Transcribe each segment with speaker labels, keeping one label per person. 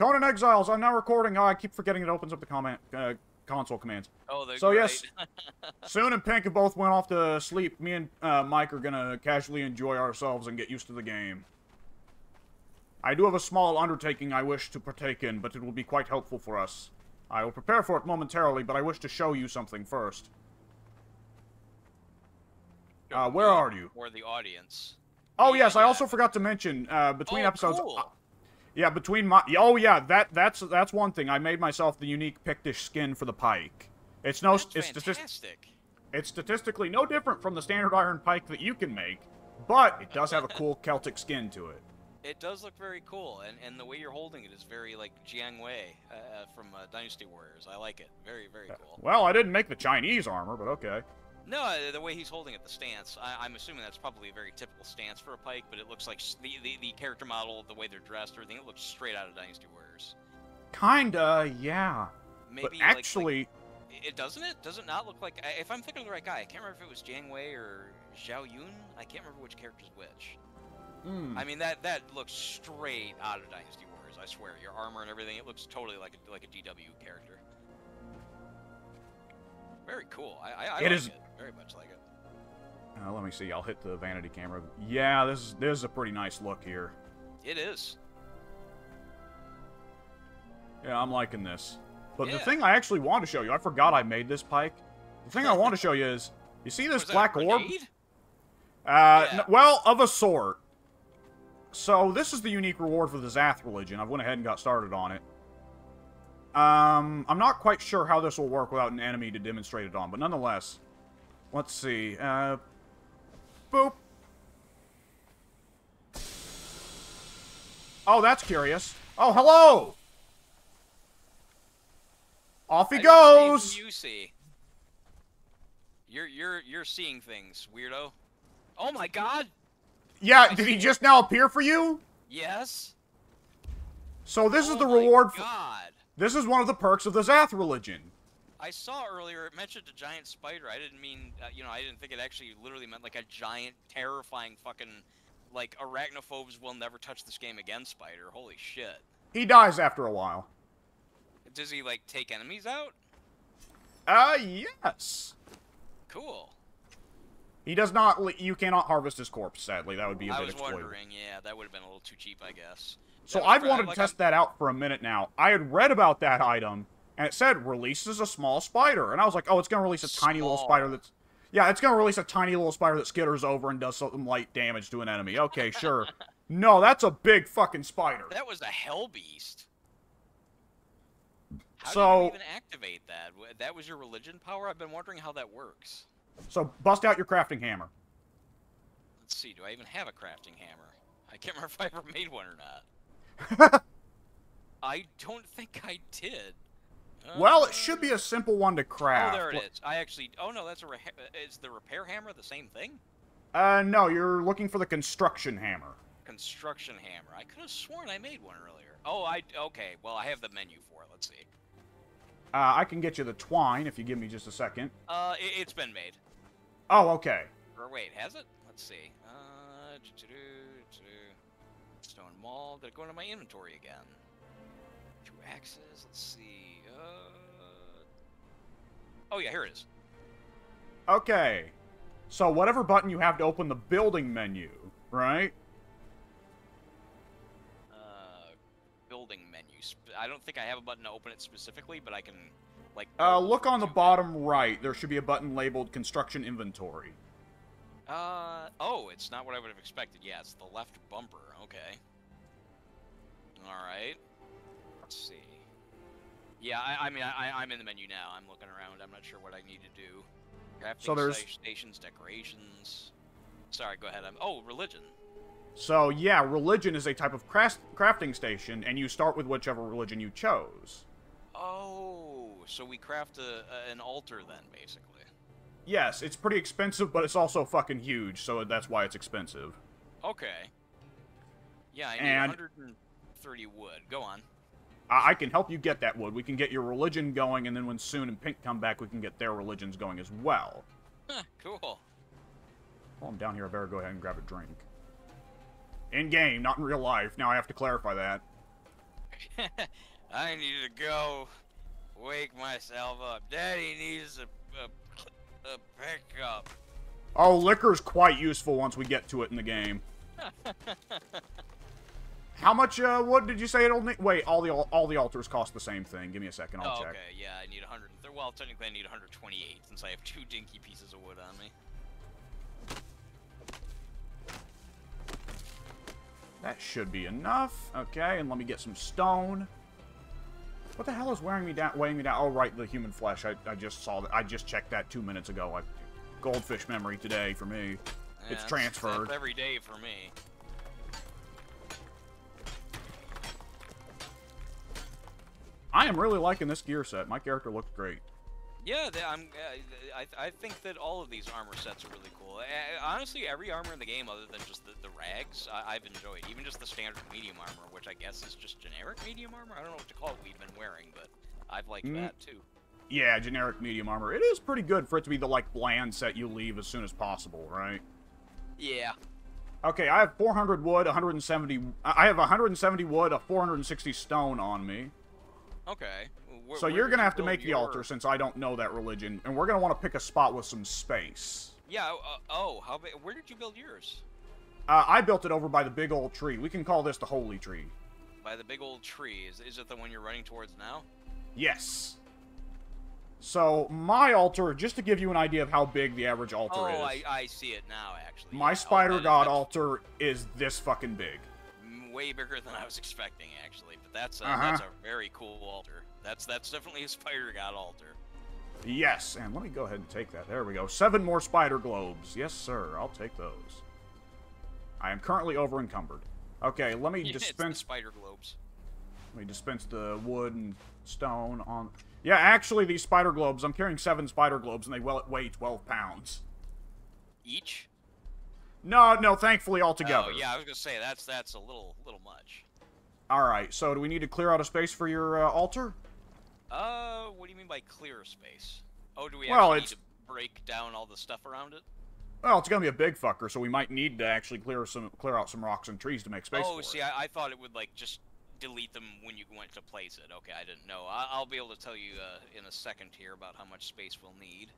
Speaker 1: Conan Exiles, I'm now recording. Oh, I keep forgetting it opens up the comment, uh, console commands.
Speaker 2: Oh, they're
Speaker 1: So,
Speaker 2: great.
Speaker 1: yes. Soon and Pink both went off to sleep. Me and uh, Mike are gonna casually enjoy ourselves and get used to the game. I do have a small undertaking I wish to partake in, but it will be quite helpful for us. I will prepare for it momentarily, but I wish to show you something first. Uh, where are you?
Speaker 2: Or the audience.
Speaker 1: Oh yes, I also forgot to mention uh, between
Speaker 2: oh,
Speaker 1: episodes.
Speaker 2: Cool.
Speaker 1: Uh, yeah, between my oh yeah, that that's that's one thing. I made myself the unique Pictish skin for the pike. It's no,
Speaker 2: That's
Speaker 1: it's
Speaker 2: fantastic.
Speaker 1: it's statistically no different from the standard iron pike that you can make, but it does have a cool Celtic skin to it.
Speaker 2: It does look very cool, and, and the way you're holding it is very like Jiang Wei uh, uh, from uh, Dynasty Warriors. I like it. Very, very cool.
Speaker 1: Well, I didn't make the Chinese armor, but okay.
Speaker 2: No, uh, the way he's holding it, the stance, I, I'm assuming that's probably a very typical stance for a pike, but it looks like the, the, the character model, the way they're dressed, everything, it looks straight out of Dynasty Warriors.
Speaker 1: Kinda, yeah.
Speaker 2: Maybe
Speaker 1: but
Speaker 2: like- like,
Speaker 1: actually,
Speaker 2: it doesn't it? Does it not look like? If I'm thinking of the right guy, I can't remember if it was Jiang Wei or Zhao Yun. I can't remember which character's which.
Speaker 1: hmm,
Speaker 2: I mean that that looks straight out of Dynasty Warriors. I swear, your armor and everything, it looks totally like a like a DW character. Very cool. I I, I
Speaker 1: It
Speaker 2: like
Speaker 1: is-
Speaker 2: it. Very much like it.
Speaker 1: uh, let me see. I'll hit the vanity camera. Yeah, this is this is a pretty nice look here.
Speaker 2: It is.
Speaker 1: Yeah, I'm liking this. But the thing I actually want to show you, I forgot I made this pike. The thing I want to show you is, you see this
Speaker 2: Was that a
Speaker 1: black orb? Uh,
Speaker 2: Yeah.
Speaker 1: well, of a sort. So this is the unique reward for the Zath religion. I went ahead and got started on it. Um, I'm not quite sure how this will work without an enemy to demonstrate it on, but nonetheless, let's see. Uh, boop. Oh, that's curious. Oh, hello. Off he
Speaker 2: I
Speaker 1: goes.
Speaker 2: You see. You're you're you're seeing things, weirdo. Oh my God!
Speaker 1: Yeah,
Speaker 2: I
Speaker 1: did he just now appear for you?
Speaker 2: Yes.
Speaker 1: So this is
Speaker 2: Oh
Speaker 1: the
Speaker 2: my
Speaker 1: reward for. This is one of the perks of the Zath religion.
Speaker 2: I saw earlier it mentioned a giant spider. I didn't mean, uh, you know, I didn't think it actually literally meant like a giant, terrifying fucking, like arachnophobes will never touch this game again spider. Holy shit.
Speaker 1: He dies after a while.
Speaker 2: Does he like take enemies out?
Speaker 1: Uh, yes.
Speaker 2: Cool.
Speaker 1: He does not. You cannot harvest his corpse. Sadly, that would be a
Speaker 2: I
Speaker 1: bit I
Speaker 2: was
Speaker 1: exploited.
Speaker 2: wondering. Yeah, that would have been a little too cheap, I guess.
Speaker 1: So I've wanted
Speaker 2: like,
Speaker 1: to test
Speaker 2: I'm-
Speaker 1: that out for a minute now. I had read about that item, and it said releases a small spider, and I was like, oh, it's gonna release a tiny little spider that's. Yeah, it's gonna release a tiny little spider that skitters over and does some light damage to an enemy. Okay, sure. no, that's a big fucking spider.
Speaker 2: That was a hell beast. How
Speaker 1: So-
Speaker 2: you even activate that? That was your religion power. I've been wondering how that works.
Speaker 1: So bust out your crafting hammer.
Speaker 2: Let's see. Do I even have a crafting hammer? I can't remember if I ever made one or not. I don't think I did.
Speaker 1: well,
Speaker 2: Uh,
Speaker 1: it should be a simple one to craft.
Speaker 2: Oh, there it is. I actually. Oh no, that's a. Is the repair hammer the same thing?
Speaker 1: Uh, no, you're looking for the construction hammer.
Speaker 2: Construction hammer. I could have sworn I made one earlier. Oh, I. Okay. Well, I have the menu for it. Let's see.
Speaker 1: Uh, I can get you the twine if you give me just a second.
Speaker 2: Uh, it, it's been made.
Speaker 1: Oh, okay.
Speaker 2: Or wait, has it? Let's see. Uh, stone. Did it go into my inventory again? Two axes. Let's see. Uh. Oh yeah, here it is.
Speaker 1: Okay. So whatever button you have to open the building menu, right?
Speaker 2: Uh, building menu. I don't think I have a button to open it specifically, but I can, like.
Speaker 1: Uh, look on the bottom right. There should be a button labeled construction inventory.
Speaker 2: Uh, oh, it's not what I would have expected. Yeah, it's the left bumper. Okay. Alright. Let's see. Yeah, I, I mean, I, I'm in the menu now. I'm looking around. I'm not sure what I need to do. Crafting
Speaker 1: So there's-
Speaker 2: stations, decorations. Sorry, go ahead. I'm, oh, religion.
Speaker 1: So yeah, religion is a type of crafting station, and you start with whichever religion you chose.
Speaker 2: Oh, so we craft a, a, an altar then, basically.
Speaker 1: Yes, it's pretty expensive, but it's also fucking huge, so that's why it's expensive.
Speaker 2: Okay. Yeah, I need
Speaker 1: And-
Speaker 2: 130 wood. Go on.
Speaker 1: I-, I can help you get that wood. We can get your religion going, and then when Soon and Pink come back, we can get their religions going as well.
Speaker 2: Huh, cool.
Speaker 1: While I'm down here, I better go ahead and grab a drink. In game, not in real life. Now I have to clarify that.
Speaker 2: I need to go wake myself up. Daddy needs a, a, a pickup.
Speaker 1: Oh, liquor's quite useful once we get to it in the game. How much uh, wood did you say it'll need? Wait, all the all the altars cost the same thing. Give me a second, I'll
Speaker 2: oh,
Speaker 1: check.
Speaker 2: okay, yeah, I need 100. Well, technically, I need 128 since I have two dinky pieces of wood on me.
Speaker 1: That should be enough. Okay, and let me get some stone. What the hell is wearing me down? Weighing me down? Oh, right, the human flesh. I, I just saw that. I just checked that two minutes ago. I, goldfish memory today for me.
Speaker 2: Yeah,
Speaker 1: it's transferred.
Speaker 2: every day for me.
Speaker 1: I am really liking this gear set. My character looks great.
Speaker 2: Yeah, they, I'm. I I think that all of these armor sets are really cool. Uh, honestly, every armor in the game, other than just the, the rags, I, I've enjoyed. Even just the standard medium armor, which I guess is just generic medium armor. I don't know what to call it. We've been wearing, but I've liked
Speaker 1: Mm.
Speaker 2: that too.
Speaker 1: Yeah, generic medium armor. It is pretty good for it to be the, like, bland set you leave as soon as possible, right?
Speaker 2: Yeah.
Speaker 1: Okay, I have 400 wood, 170... I have 170 wood, a 460 stone on me.
Speaker 2: Okay. Where-
Speaker 1: so you're gonna have to make the altar since I don't know that religion, and we're gonna want to pick a spot with some space.
Speaker 2: Yeah. Uh, oh, how? Where did you build yours?
Speaker 1: Uh, I built it over by the big old tree. We can call this the holy tree.
Speaker 2: By the big old tree. Is is it the one you're running towards now?
Speaker 1: Yes. So my altar, just to give you an idea of how big the average altar
Speaker 2: oh,
Speaker 1: is,
Speaker 2: I I see it now. Actually.
Speaker 1: my
Speaker 2: Yeah. Oh,
Speaker 1: spider
Speaker 2: is-
Speaker 1: god
Speaker 2: that's
Speaker 1: altar is this fucking big.
Speaker 2: Way bigger than I was expecting, actually. That's a,
Speaker 1: Uh-huh.
Speaker 2: that's a very cool altar. That's that's definitely a spider god altar.
Speaker 1: Yes, and let me go ahead and take that. There we go. Seven more spider globes. Yes, sir. I'll take those. I am currently over encumbered. Okay, let me dispense.
Speaker 2: spider globes.
Speaker 1: Let me dispense the wood and stone on. Yeah, actually, these spider globes. I'm carrying seven spider globes, and they well weigh 12 pounds.
Speaker 2: Each.
Speaker 1: No, no. Thankfully, all together.
Speaker 2: Oh yeah, I was gonna say that's that's a little little much.
Speaker 1: All right. So, do we need to clear out a space for your uh, altar?
Speaker 2: Uh, what do you mean by clear space? Oh, do we
Speaker 1: Well,
Speaker 2: actually
Speaker 1: it's-
Speaker 2: need to break down all the stuff around it?
Speaker 1: Well, it's gonna be a big fucker, so we might need to actually clear some clear out some rocks and trees to make space
Speaker 2: oh,
Speaker 1: for
Speaker 2: see. I, I thought it would like just delete them when you went to place it. Okay, I didn't know. I, I'll be able to tell you uh, in a second here about how much space we'll need.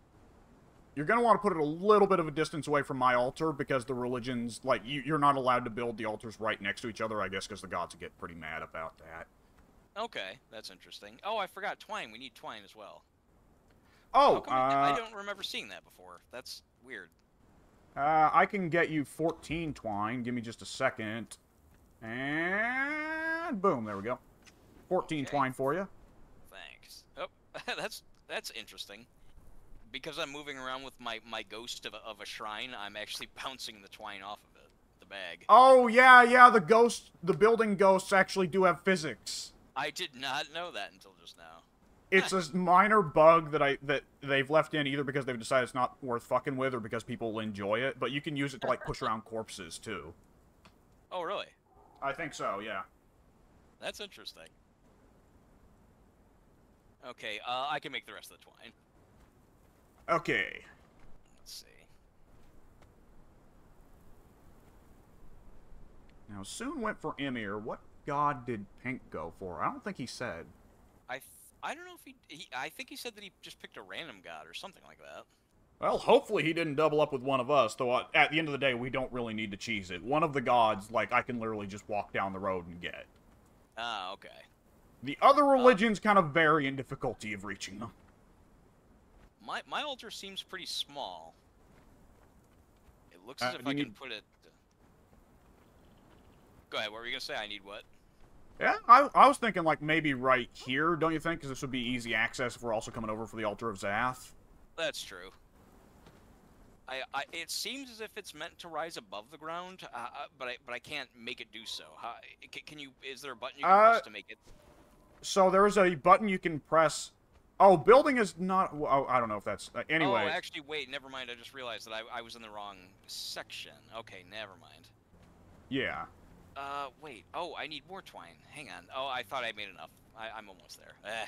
Speaker 1: You're gonna want to put it a little bit of a distance away from my altar because the religions, like, you, you're not allowed to build the altars right next to each other. I guess because the gods get pretty mad about that.
Speaker 2: Okay, that's interesting. Oh, I forgot twine. We need twine as well.
Speaker 1: Oh,
Speaker 2: come I-
Speaker 1: uh,
Speaker 2: don't remember seeing that before. That's weird.
Speaker 1: uh, I can get you 14 twine. Give me just a second. And boom, there we go. 14
Speaker 2: Okay.
Speaker 1: twine for you.
Speaker 2: Thanks. Oh, that's that's interesting. Because I'm moving around with my, my ghost of a, of a shrine, I'm actually bouncing the twine off of it, the bag.
Speaker 1: Oh yeah, yeah. The ghost, the building ghosts actually do have physics.
Speaker 2: I did not know that until just now.
Speaker 1: It's a minor bug that I that they've left in either because they've decided it's not worth fucking with or because people will enjoy it. But you can use it to like push around corpses too.
Speaker 2: Oh, really?
Speaker 1: I think so. Yeah.
Speaker 2: That's interesting. Okay, uh, I can make the rest of the twine.
Speaker 1: Okay.
Speaker 2: Let's see.
Speaker 1: Now Soon went for Ymir. What god did Pink go for? I don't think he said.
Speaker 2: I th- I don't know if he, he. I think he said that he just picked a random god or something like that.
Speaker 1: Well, hopefully he didn't double up with one of us. Though uh, at the end of the day, we don't really need to cheese it. One of the gods, like I can literally just walk down the road and get.
Speaker 2: Ah, okay.
Speaker 1: The other religions kind of vary in difficulty of reaching them.
Speaker 2: My my altar seems pretty small. It looks
Speaker 1: Uh,
Speaker 2: as if I can
Speaker 1: need-
Speaker 2: put it. Go ahead. What were you gonna say? I need what?
Speaker 1: Yeah, I, I was thinking like maybe right here, don't you think? Because this would be easy access if we're also coming over for the altar of Zath.
Speaker 2: That's true. I, I it seems as if it's meant to rise above the ground, uh, uh, but I but I can't make it do so. How, can, can you? Is there a button you can
Speaker 1: Uh,
Speaker 2: press to make it?
Speaker 1: So there's a button you can press. Oh, building is not. Oh, I don't know if that's. Uh, anyway,
Speaker 2: Oh, actually, wait. Never mind. I just realized that I, I was in the wrong section. Okay, never mind.
Speaker 1: yeah.
Speaker 2: Uh, wait. Oh, I need more twine. Hang on. Oh, I thought I made enough. I, I'm almost there. Eh.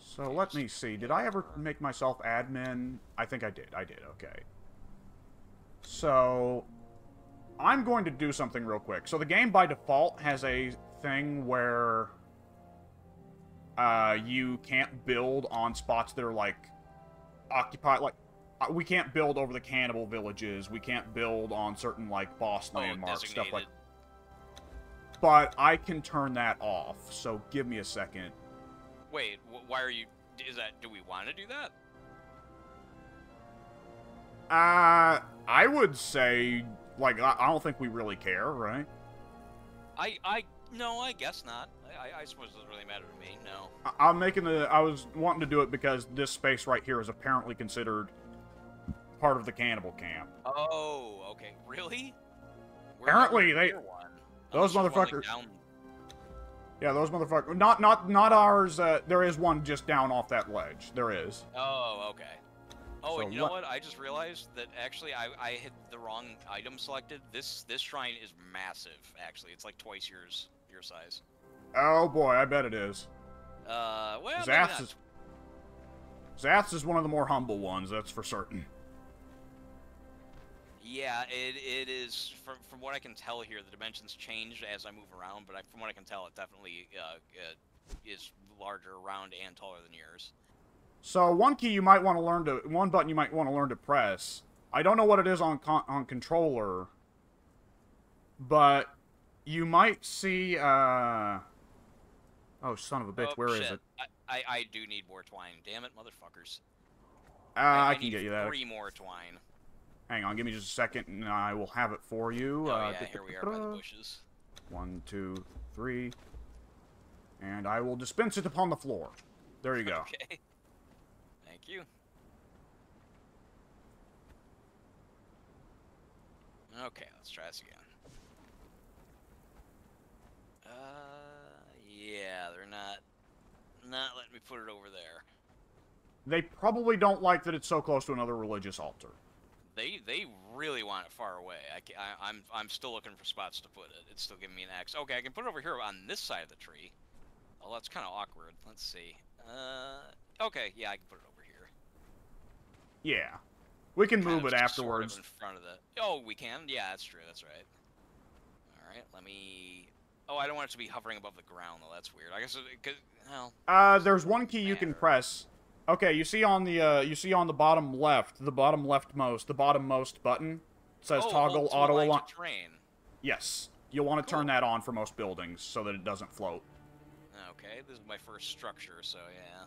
Speaker 1: So let me see. Did I ever make myself admin? I think I did. I did. Okay. So I'm going to do something real quick. So the game by default has a thing where uh, you can't build on spots that are like occupied. Like uh, we can't build over the cannibal villages. We can't build on certain like boss
Speaker 2: Oh,
Speaker 1: landmarks, stuff like.
Speaker 2: designated.
Speaker 1: But I can turn that off. So give me a second.
Speaker 2: Wait, wh- why are you? Is that? Do we want to do that?
Speaker 1: Uh, I would say like I, I don't think we really care, right?
Speaker 2: I, I, no, I guess not. I, I, suppose it doesn't really matter to me. No.
Speaker 1: I- I'm making the. I was wanting to do it because this space right here is apparently considered part of the cannibal camp.
Speaker 2: Oh, okay. Really? We're
Speaker 1: Apparently, they-
Speaker 2: one.
Speaker 1: those
Speaker 2: Unless there's one, like,
Speaker 1: motherfuckers-
Speaker 2: down-
Speaker 1: Yeah, those motherfuckers. Not not not ours. Uh, there is one just down off that ledge. There is.
Speaker 2: Oh, okay. Oh,
Speaker 1: So
Speaker 2: and you know
Speaker 1: what-
Speaker 2: what? I just realized that actually I, I had the wrong item selected. This this shrine is massive. Actually, it's like twice yours your size.
Speaker 1: Oh boy, I bet it is.
Speaker 2: Uh, well,
Speaker 1: Zath's is, Zath's is one of the more humble ones. That's for certain.
Speaker 2: Yeah, it, it is. From from what I can tell here, the dimensions change as I move around, but I, from what I can tell, it definitely uh, uh, is larger, round, and taller than yours.
Speaker 1: So one key you might want to learn to one button you might want to learn to press. I don't know what it is on con- on controller, but you might see. uh... Oh son of a bitch!
Speaker 2: Oh,
Speaker 1: Where is
Speaker 2: shit.
Speaker 1: it?
Speaker 2: I, I, I do need more twine. Damn it, motherfuckers.
Speaker 1: Uh, I, can get you that.
Speaker 2: Three more twine.
Speaker 1: Hang on, give me just a second, and I will have it for you.
Speaker 2: Oh
Speaker 1: uh,
Speaker 2: yeah, here we are by the bushes.
Speaker 1: One, two, three. And I will dispense it upon the floor. There you go.
Speaker 2: Okay. Thank you. Okay, let's try this again. Uh, yeah, they're not not letting me put it over there.
Speaker 1: They probably don't like that it's so close to another religious altar.
Speaker 2: They they really want it far away. I, am I'm still looking for spots to put it. It's still giving me an X. Okay, I can put it over here on this side of the tree. Oh, that's kind of awkward. Let's see. Uh, okay, yeah, I can put it over here.
Speaker 1: Yeah. We can
Speaker 2: Kind
Speaker 1: move it
Speaker 2: sort of
Speaker 1: afterwards.
Speaker 2: in front of the. Oh, we can. Yeah, that's true. That's right. All right, let me. Oh, I don't want it to be hovering above the ground though. That's weird. I guess it could. Well,
Speaker 1: Uh, there's one key you can press. Okay, you see on the uh, you see on the bottom left, the bottom leftmost, the bottommost button it says
Speaker 2: oh,
Speaker 1: toggle auto
Speaker 2: align. Train.
Speaker 1: Yes, you'll want to turn that on for most buildings so that it doesn't float.
Speaker 2: Okay, this is my first structure, so yeah.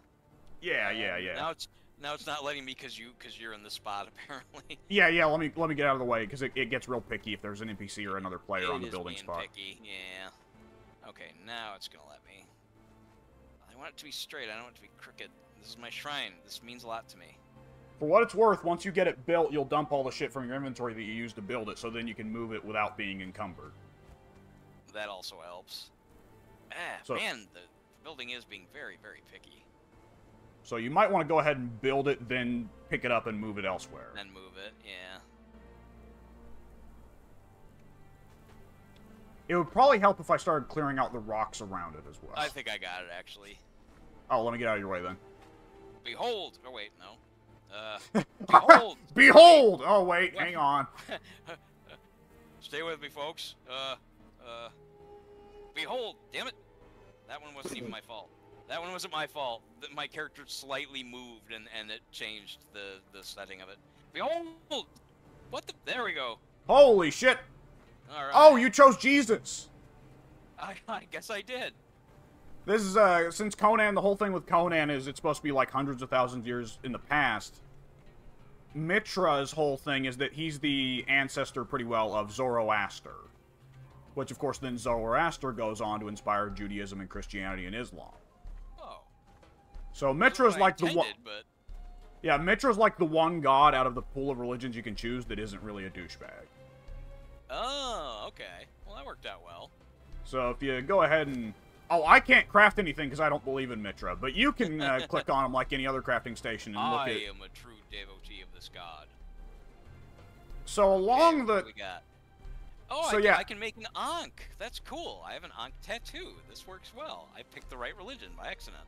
Speaker 1: Yeah,
Speaker 2: Uh,
Speaker 1: yeah, yeah.
Speaker 2: Now it's now it's not letting me because you because you're in the spot apparently.
Speaker 1: Yeah, yeah. Let me let me get out of the way because it, it gets real picky if there's an NPC or another player on
Speaker 2: It
Speaker 1: the
Speaker 2: is
Speaker 1: building
Speaker 2: being
Speaker 1: spot.
Speaker 2: Picky. Yeah. Okay, now it's gonna let me. I want it to be straight. I don't want it to be crooked. This is my shrine. This means a lot to me.
Speaker 1: For what it's worth, once you get it built, you'll dump all the shit from your inventory that you used to build it, so then you can move it without being encumbered.
Speaker 2: That also helps. Ah,
Speaker 1: So-
Speaker 2: man, the building is being very, very picky.
Speaker 1: So you might want to go ahead and build it, then pick it up and move it elsewhere.
Speaker 2: Then move it. Yeah.
Speaker 1: It would probably help if I started clearing out the rocks around it as well.
Speaker 2: I think I got it actually.
Speaker 1: Oh, let me get out of your way then.
Speaker 2: Behold. Oh wait, no. Uh, behold.
Speaker 1: Behold! Oh wait,
Speaker 2: What?
Speaker 1: hang on.
Speaker 2: Stay with me, folks. Uh, uh. Behold. Damn it. That one wasn't even my fault. That one wasn't my fault. My character slightly moved and and it changed the the setting of it. Behold. What the? There we go.
Speaker 1: Holy shit!
Speaker 2: All right.
Speaker 1: Oh, you chose Jesus!
Speaker 2: I, I guess I did.
Speaker 1: This is, uh, since Conan, the whole thing with Conan is it's supposed to be like hundreds of thousands of years in the past. Mitra's whole thing is that he's the ancestor pretty well of Zoroaster. Which, of course, then Zoroaster goes on to inspire Judaism and Christianity and Islam.
Speaker 2: Oh.
Speaker 1: So Mitra's like the one.
Speaker 2: But
Speaker 1: Yeah, Mitra's like the one god out of the pool of religions you can choose that isn't really a douchebag.
Speaker 2: Oh, okay. Well, that worked out well.
Speaker 1: So if you go ahead and oh, I can't craft anything because I don't believe in Mitra, but you can uh, click on them like any other crafting station and look at...
Speaker 2: I am a true devotee of this god.
Speaker 1: So along
Speaker 2: what
Speaker 1: the
Speaker 2: we got? Oh,
Speaker 1: So,
Speaker 2: I, can,
Speaker 1: yeah.
Speaker 2: I can make an Ankh. That's cool. I have an Ankh tattoo. This works well. I picked the right religion by accident.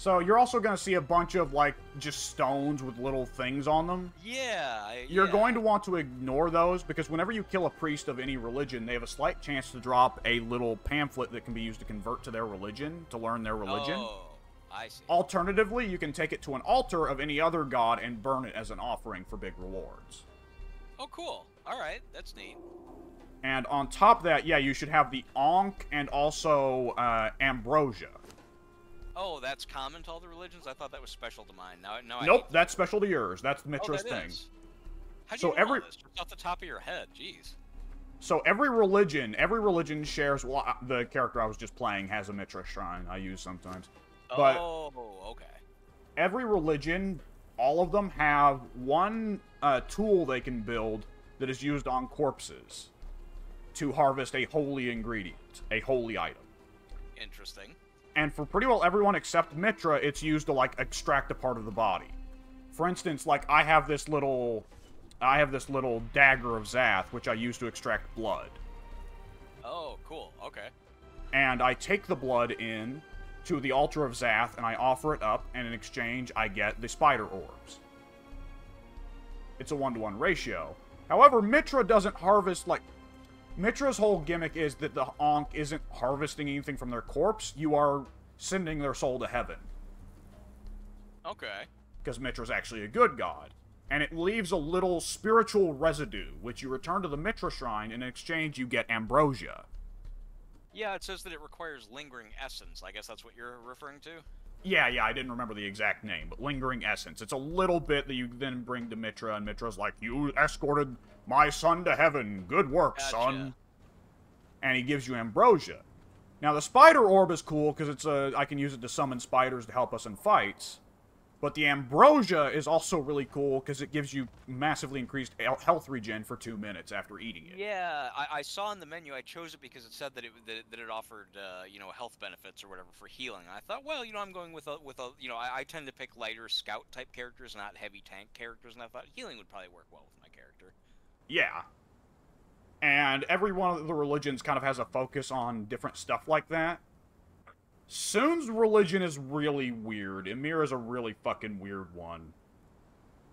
Speaker 1: So you're also going to see a bunch of like just stones with little things on them.
Speaker 2: Yeah.
Speaker 1: You're
Speaker 2: yeah.
Speaker 1: going to want to ignore those because whenever you kill a priest of any religion, they have a slight chance to drop a little pamphlet that can be used to convert to their religion, to learn their religion.
Speaker 2: Oh, I see.
Speaker 1: Alternatively, you can take it to an altar of any other god and burn it as an offering for big rewards.
Speaker 2: Oh, cool. All right, that's neat.
Speaker 1: And on top of that, yeah, you should have the Ankh and also uh, Ambrosia.
Speaker 2: Oh, that's common to all the religions. I thought that was special to mine. Now, now
Speaker 1: Nope, that's special to yours. That's
Speaker 2: Oh,
Speaker 1: Mitra's
Speaker 2: that
Speaker 1: thing.
Speaker 2: How do
Speaker 1: So
Speaker 2: you know all
Speaker 1: every-
Speaker 2: this? Just off the top of your head, jeez.
Speaker 1: So every religion, every religion shares. Well, the character I was just playing has a Mitra shrine I use sometimes. But
Speaker 2: oh, okay.
Speaker 1: every religion, all of them have one uh, tool they can build that is used on corpses to harvest a holy ingredient, a holy item.
Speaker 2: Interesting.
Speaker 1: And for pretty well everyone except Mitra, it's used to like extract a part of the body. For instance, like I have this little I have this little dagger of Zath, which I use to extract blood.
Speaker 2: Oh, cool. Okay.
Speaker 1: And I take the blood in to the altar of Zath and I offer it up, and in exchange I get the spider orbs. It's a one to one ratio. However, Mitra doesn't harvest like Mitra's whole gimmick is that the Ankh isn't harvesting anything from their corpse. You are sending their soul to heaven.
Speaker 2: Okay.
Speaker 1: because Mitra's actually a good god. And it leaves a little spiritual residue, which you return to the Mitra shrine, and in exchange you get ambrosia.
Speaker 2: Yeah, it says that it requires lingering essence. I guess that's what you're referring to.
Speaker 1: Yeah, yeah, I didn't remember the exact name, but lingering essence. It's a little bit that you then bring to Mitra, and Mitra's like, You escorted my son to heaven. Good work,
Speaker 2: Gotcha.
Speaker 1: son. And he gives you ambrosia. Now the spider orb is cool because it's a I can use it to summon spiders to help us in fights. But the ambrosia is also really cool because it gives you massively increased health regen for two minutes after eating it.
Speaker 2: Yeah, I, I saw in the menu. I chose it because it said that it that it, that it offered uh, you know health benefits or whatever for healing. And I thought, well, you know, I'm going with a with a you know I, I tend to pick lighter scout type characters, not heavy tank characters, and I thought healing would probably work well with my character.
Speaker 1: Yeah. And every one of the religions kind of has a focus on different stuff like that. Soon's religion is really weird. Ymir is a really fucking weird one.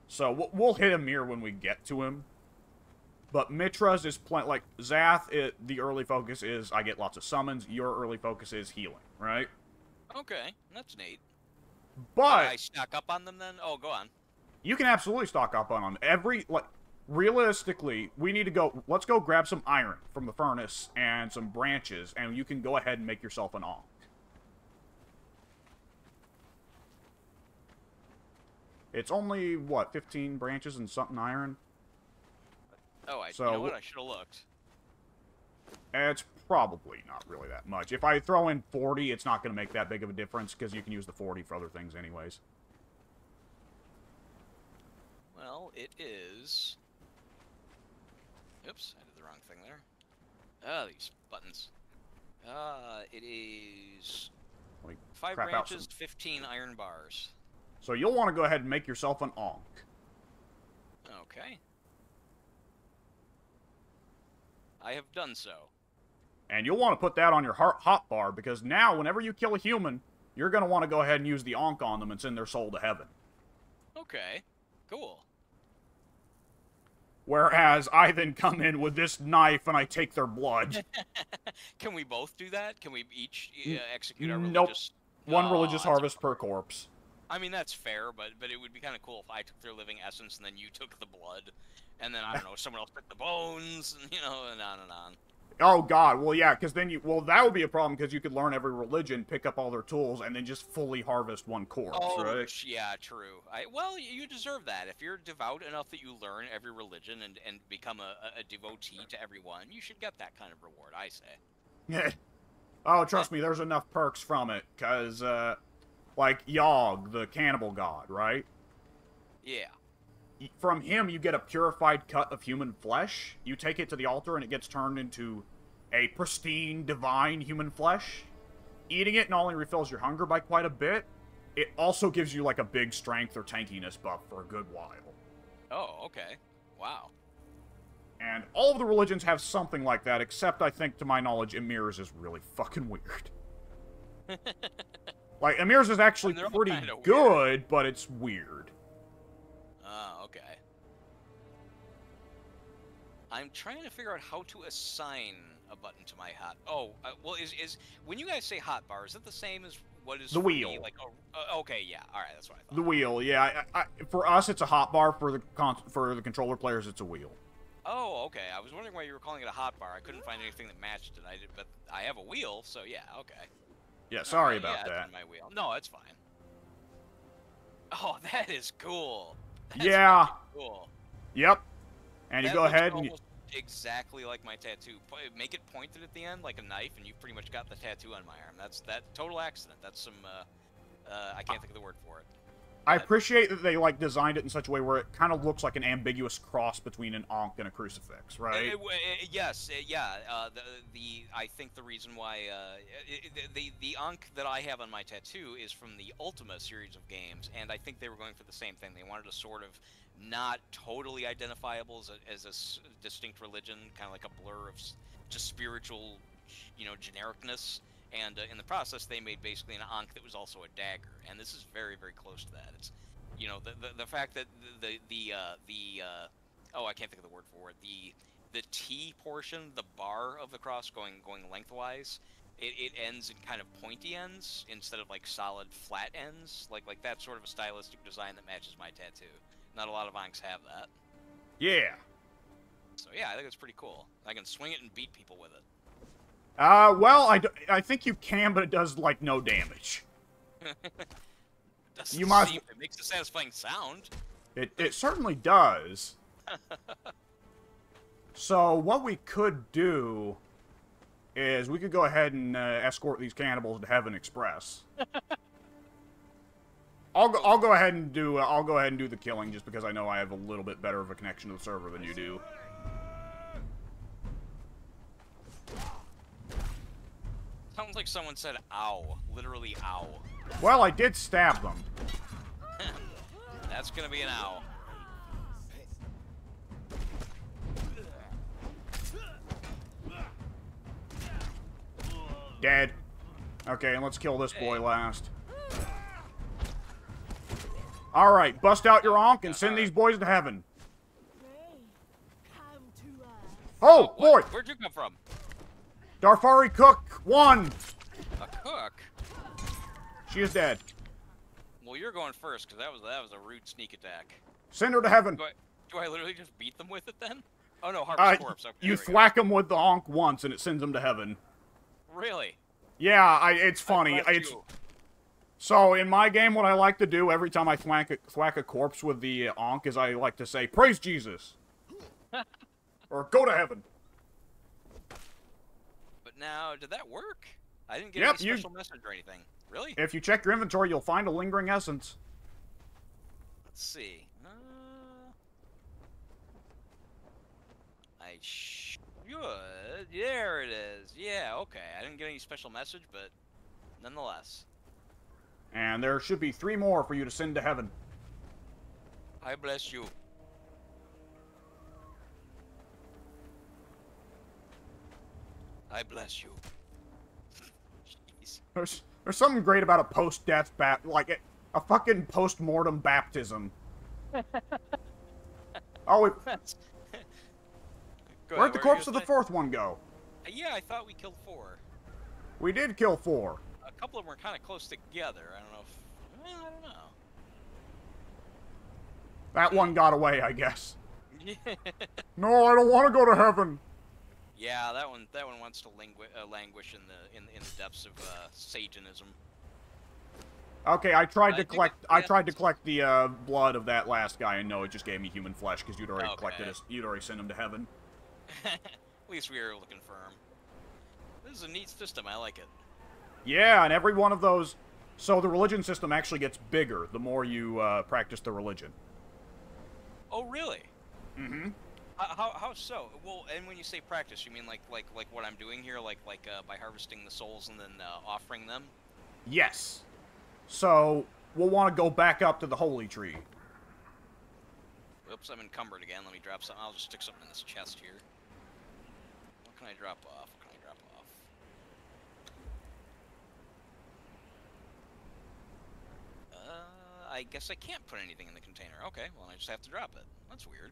Speaker 1: So we'll, hit Ymir when we get to him. But Mitra's is pl- like Zath. It, the early focus is I get lots of summons. Your early focus is healing, right?
Speaker 2: Okay, that's neat.
Speaker 1: But
Speaker 2: I stock up on them then. Oh, go on.
Speaker 1: you can absolutely stock up on them. Every like realistically, we need to go. Let's go grab some iron from the furnace and some branches, and you can go ahead and make yourself an ankh. It's only what 15 branches and something iron.
Speaker 2: Oh, I
Speaker 1: So
Speaker 2: you know what? I should have looked.
Speaker 1: It's probably not really that much. If I throw in 40, it's not going to make that big of a difference because you can use the 40 for other things anyways.
Speaker 2: Well, it is. Oops, I did the wrong thing there. Ah, these buttons. Uh, it is five branches, fifteen iron bars.
Speaker 1: So you'll want to go ahead and make yourself an ankh.
Speaker 2: Okay. I have done so.
Speaker 1: And you'll want to put that on your heart hot bar because now, whenever you kill a human, you're going to want to go ahead and use the ankh on them and send their soul to heaven.
Speaker 2: Okay, cool.
Speaker 1: Whereas I then come in with this knife and I take their blood.
Speaker 2: Can we both do that? Can we each uh, execute our
Speaker 1: nope.
Speaker 2: religious?
Speaker 1: One
Speaker 2: Oh,
Speaker 1: religious harvest per corpse.
Speaker 2: I mean that's fair, but but it would be kind of cool if I took their living essence and then you took the blood, and then I don't know someone else took the bones, and you know, and on and on.
Speaker 1: Oh god, well yeah, because then you well that would be a problem because you could learn every religion, pick up all their tools, and then just fully harvest one corpse,
Speaker 2: Oh,
Speaker 1: right?
Speaker 2: yeah, true. I, well, you deserve that. If you're devout enough that you learn every religion and, and become a, a- a devotee to everyone. you should get that kind of reward, I say.
Speaker 1: Yeah. oh, trust me, there's enough perks from it, cause uh, like Yog, the cannibal god, right?
Speaker 2: Yeah.
Speaker 1: From him you get a purified cut of human flesh. You take it to the altar and it gets turned into a pristine, divine human flesh. Eating it not only refills your hunger by quite a bit, it also gives you like a big strength or tankiness buff for a good while.
Speaker 2: Oh, okay. Wow.
Speaker 1: And all of the religions have something like that, except I think to my knowledge, Ymir's is really fucking weird. Like Ymir's is actually pretty
Speaker 2: weird.
Speaker 1: good, but it's weird.
Speaker 2: I'm trying to figure out how to assign a button to my hot. Oh, uh, well, is is when you guys say hot bar, is it the same as what is
Speaker 1: The
Speaker 2: for me?
Speaker 1: wheel.
Speaker 2: Like, oh, uh, okay, yeah, all right, that's what I thought.
Speaker 1: The wheel, yeah. I, I, for us, it's a hotbar. For the con- for the controller players, it's a wheel.
Speaker 2: Oh, okay. I was wondering why you were calling it a hot bar. I couldn't find anything that matched it. I did, but I have a wheel, so yeah, okay.
Speaker 1: Yeah, sorry about
Speaker 2: yeah,
Speaker 1: that.
Speaker 2: My wheel. No, it's fine. Oh, that is cool. That's
Speaker 1: Yeah.
Speaker 2: Cool.
Speaker 1: Yep. And you
Speaker 2: That
Speaker 1: go ahead and you,
Speaker 2: exactly like my tattoo. Make it pointed at the end like a knife, and you've pretty much got the tattoo on my arm. That's that total accident. That's some. Uh, uh, I can't think of the word for it.
Speaker 1: I appreciate that they like designed it in such a way where it kind of looks like an ambiguous cross between an Ankh and a crucifix, right?
Speaker 2: Uh, uh, uh, yes, yeah. Uh, the the I think the reason why uh, the the Ankh that I have on my tattoo is from the Ultima series of games, and I think they were going for the same thing. They wanted to sort of not totally identifiable as a, as a distinct religion, kind of like a blur of just spiritual, you know, genericness. And uh, in the process, they made basically an Ankh that was also a dagger, and this is very very close to that. It's you know the the, the fact that the the the, uh, the uh, oh I can't think of the word for it the the T portion, the bar of the cross going going lengthwise, it, it ends in kind of pointy ends instead of like solid flat ends. Like like that sort of a stylistic design that matches my tattoo. Not a lot of Ankhs have that.
Speaker 1: yeah.
Speaker 2: So yeah, I think it's pretty cool. I can swing it and beat people with it.
Speaker 1: Uh, well, I, d- I think you can, but it does like no damage. You must-
Speaker 2: seem- It makes a satisfying sound.
Speaker 1: It it certainly does. so what we could do is we could go ahead and uh, escort these cannibals to Heaven Express. I'll go, I'll go ahead and do uh, I'll go ahead and do the killing just because I know I have a little bit better of a connection to the server than you do.
Speaker 2: Sounds like someone said "ow," literally "ow."
Speaker 1: Well, I did stab them.
Speaker 2: That's gonna be an ow.
Speaker 1: Dead. Okay, and let's kill this boy last. All right, bust out your ankh and send these boys to heaven.
Speaker 3: Come to.
Speaker 1: Oh,
Speaker 2: What?
Speaker 1: boy!
Speaker 2: Where'd you come from?
Speaker 1: Darfari Cook won.
Speaker 2: A cook?
Speaker 1: She is dead.
Speaker 2: Well, you're going first because that was that was a rude sneak attack.
Speaker 1: Send her to heaven.
Speaker 2: Do I, do I literally just beat them with it then? Oh no, Harper's
Speaker 1: Uh,
Speaker 2: corpse. Okay,
Speaker 1: you
Speaker 2: go.
Speaker 1: thwack them with the ankh once, and it sends them to heaven.
Speaker 2: Really?
Speaker 1: Yeah, I, it's funny.
Speaker 2: I
Speaker 1: It's
Speaker 2: you.
Speaker 1: So in my game. What I like to do every time I thwack a, thwack a corpse with the uh, ankh is I like to say, "Praise Jesus," or "Go to heaven."
Speaker 2: But now, did that work? I didn't get
Speaker 1: Yep,
Speaker 2: any
Speaker 1: you-
Speaker 2: special message or anything. Really?
Speaker 1: If you check your inventory, you'll find a lingering essence.
Speaker 2: Let's see. Uh, I should. There it is. Yeah, okay. I didn't get any special message, but nonetheless.
Speaker 1: And there should be three more for you to send to heaven.
Speaker 2: I bless you. I bless you. Jeez.
Speaker 1: There's there's something great about a post-death bat, like a, a fucking post-mortem baptism. oh, we, where'd the
Speaker 2: what were you
Speaker 1: corpse of the fourth one go?
Speaker 2: Uh, Yeah, I thought we killed four.
Speaker 1: We did kill four.
Speaker 2: A couple of them were kind of close together. I don't know if. Well, I don't know.
Speaker 1: That one got away, I guess.
Speaker 2: Yeah.
Speaker 1: No, I don't want to go to heaven.
Speaker 2: yeah, that one. That one wants to langui- uh, languish in the in, in the depths of uh, Satanism.
Speaker 1: Okay, I tried
Speaker 2: I
Speaker 1: to collect.
Speaker 2: it-
Speaker 1: I tried to collect the uh, blood of that last guy, and no, it just gave me human flesh because you'd already collected
Speaker 2: Okay.
Speaker 1: us. You'd already sent him to heaven.
Speaker 2: At least we were able to confirm. This is a neat system. I like it.
Speaker 1: Yeah, and every one of those. So the religion system actually gets bigger the more you uh, practice the religion.
Speaker 2: Oh, really?
Speaker 1: Mm-hmm.
Speaker 2: How, how, how so? Well, and when you say practice, you mean like like like what I'm doing here, like like uh, by harvesting the souls and then uh, offering them?
Speaker 1: Yes. So we'll want to go back up to the holy tree.
Speaker 2: Oops, I'm encumbered again. Let me drop something. I'll just stick something in this chest here. What can I drop off? What can I drop off? I guess I can't put anything in the container. Okay, well, I just have to drop it. That's weird.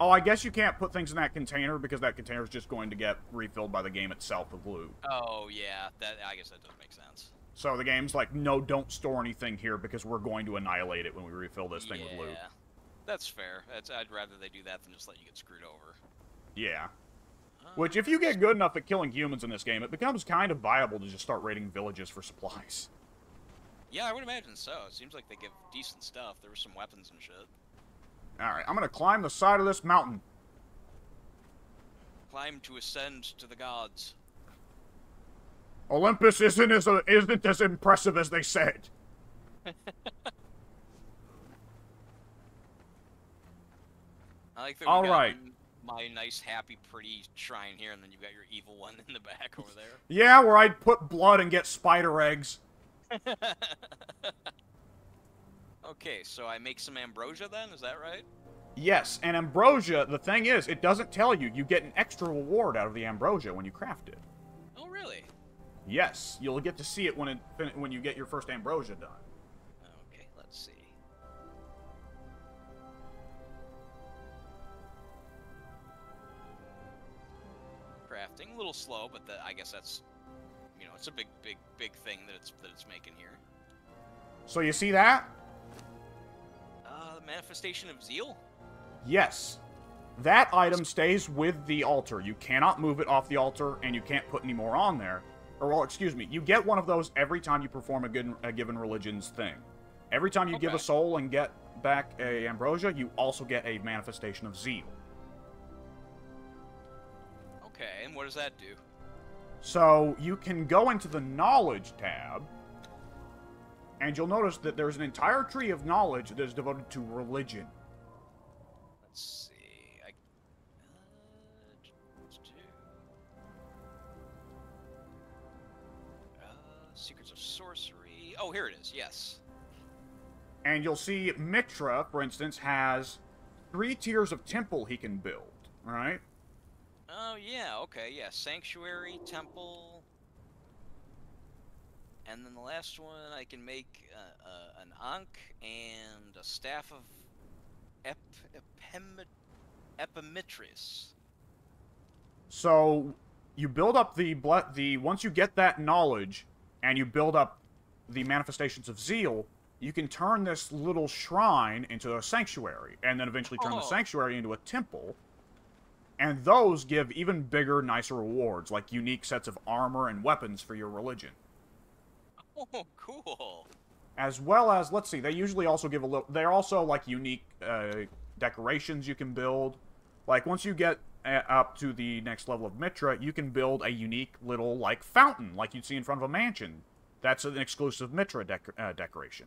Speaker 1: Oh, I guess you can't put things in that container because that container is just going to get refilled by the game itself with loot.
Speaker 2: Oh, yeah. That I guess that does make sense.
Speaker 1: So the game's like, no, don't store anything here because we're going to annihilate it when we refill this thing
Speaker 2: yeah,
Speaker 1: with loot.
Speaker 2: That's fair. That's, I'd rather they do that than just let you get screwed over.
Speaker 1: Yeah. Which, if you get good enough at killing humans in this game, it becomes kind of viable to just start raiding villages for supplies.
Speaker 2: Yeah, I would imagine so. It seems like they give decent stuff. There were some weapons and shit.
Speaker 1: Alright, I'm gonna climb the side of this mountain.
Speaker 2: Climb to ascend to the gods.
Speaker 1: Olympus isn't as, isn't as impressive as they said.
Speaker 2: I like that.
Speaker 1: All right.
Speaker 2: My nice, happy, pretty shrine here, and then you've got your evil one in the back over there.
Speaker 1: Yeah, where I'd put blood and get spider eggs.
Speaker 2: okay, so I make some ambrosia then, is that right?
Speaker 1: Yes, and ambrosia, the thing is, it doesn't tell you. You get an extra reward out of the ambrosia when you craft it.
Speaker 2: Oh, really?
Speaker 1: Yes, you'll get to see it when it when you get your first ambrosia done.
Speaker 2: A little slow, but the, I guess that's you know it's a big, big, big thing that it's that it's making here.
Speaker 1: So you see that?
Speaker 2: Uh, the manifestation of zeal.
Speaker 1: Yes. That item stays with the altar. You cannot move it off the altar, and you can't put any more on there. Or, well, excuse me, you get one of those every time you perform a, good, a given religion's thing. Every time you give a soul and get back a ambrosia, you also get a manifestation of zeal.
Speaker 2: Okay, and what does that do?
Speaker 1: So you can go into the knowledge tab, and you'll notice that there's an entire tree of knowledge that is devoted to religion.
Speaker 2: Let's see. I. Uh, two. Uh, secrets of sorcery. Oh, here it is. Yes.
Speaker 1: And you'll see Mitra, for instance, has three tiers of temple he can build, right?
Speaker 2: Oh yeah. Okay. Yeah. Sanctuary, temple, and then the last one I can make uh, uh, an ankh and a staff of ep epim epimetris.
Speaker 1: So you build up the the once you get that knowledge and you build up the manifestations of zeal, you can turn this little shrine into a sanctuary, and then eventually turn the
Speaker 2: Oh.
Speaker 1: sanctuary into a temple. And those give even bigger, nicer rewards, like unique sets of armor and weapons for your religion.
Speaker 2: Oh, cool.
Speaker 1: as well as let's see they usually also give a little they're also like unique uh, decorations you can build like once you get uh, up to the next level of mitra you can build a unique little like fountain like you'd see in front of a mansion that's an exclusive mitra dec- uh, decoration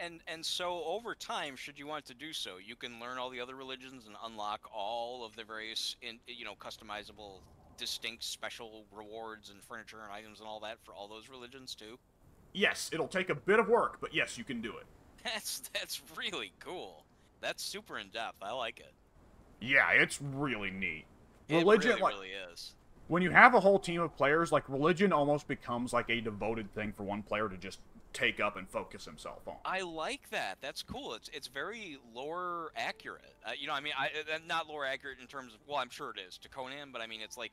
Speaker 2: And and so over time, should you want to do so, you can learn all the other religions and unlock all of the various, in, you know, customizable, distinct, special rewards and furniture and items and all that for all those religions too.
Speaker 1: yes it'll take a bit of work but yes you can do it
Speaker 2: That's that's really cool. That's super in depth. I like it.
Speaker 1: yeah it's really neat
Speaker 2: It
Speaker 1: religion
Speaker 2: really,
Speaker 1: like
Speaker 2: really is.
Speaker 1: when you have a whole team of players like religion almost becomes like a devoted thing for one player to just take up and focus himself on
Speaker 2: I like that. That's cool. It's it's very lore accurate. Uh, you know, I mean, I uh, not lore accurate in terms of well, I'm sure it is to Conan, but I mean, it's like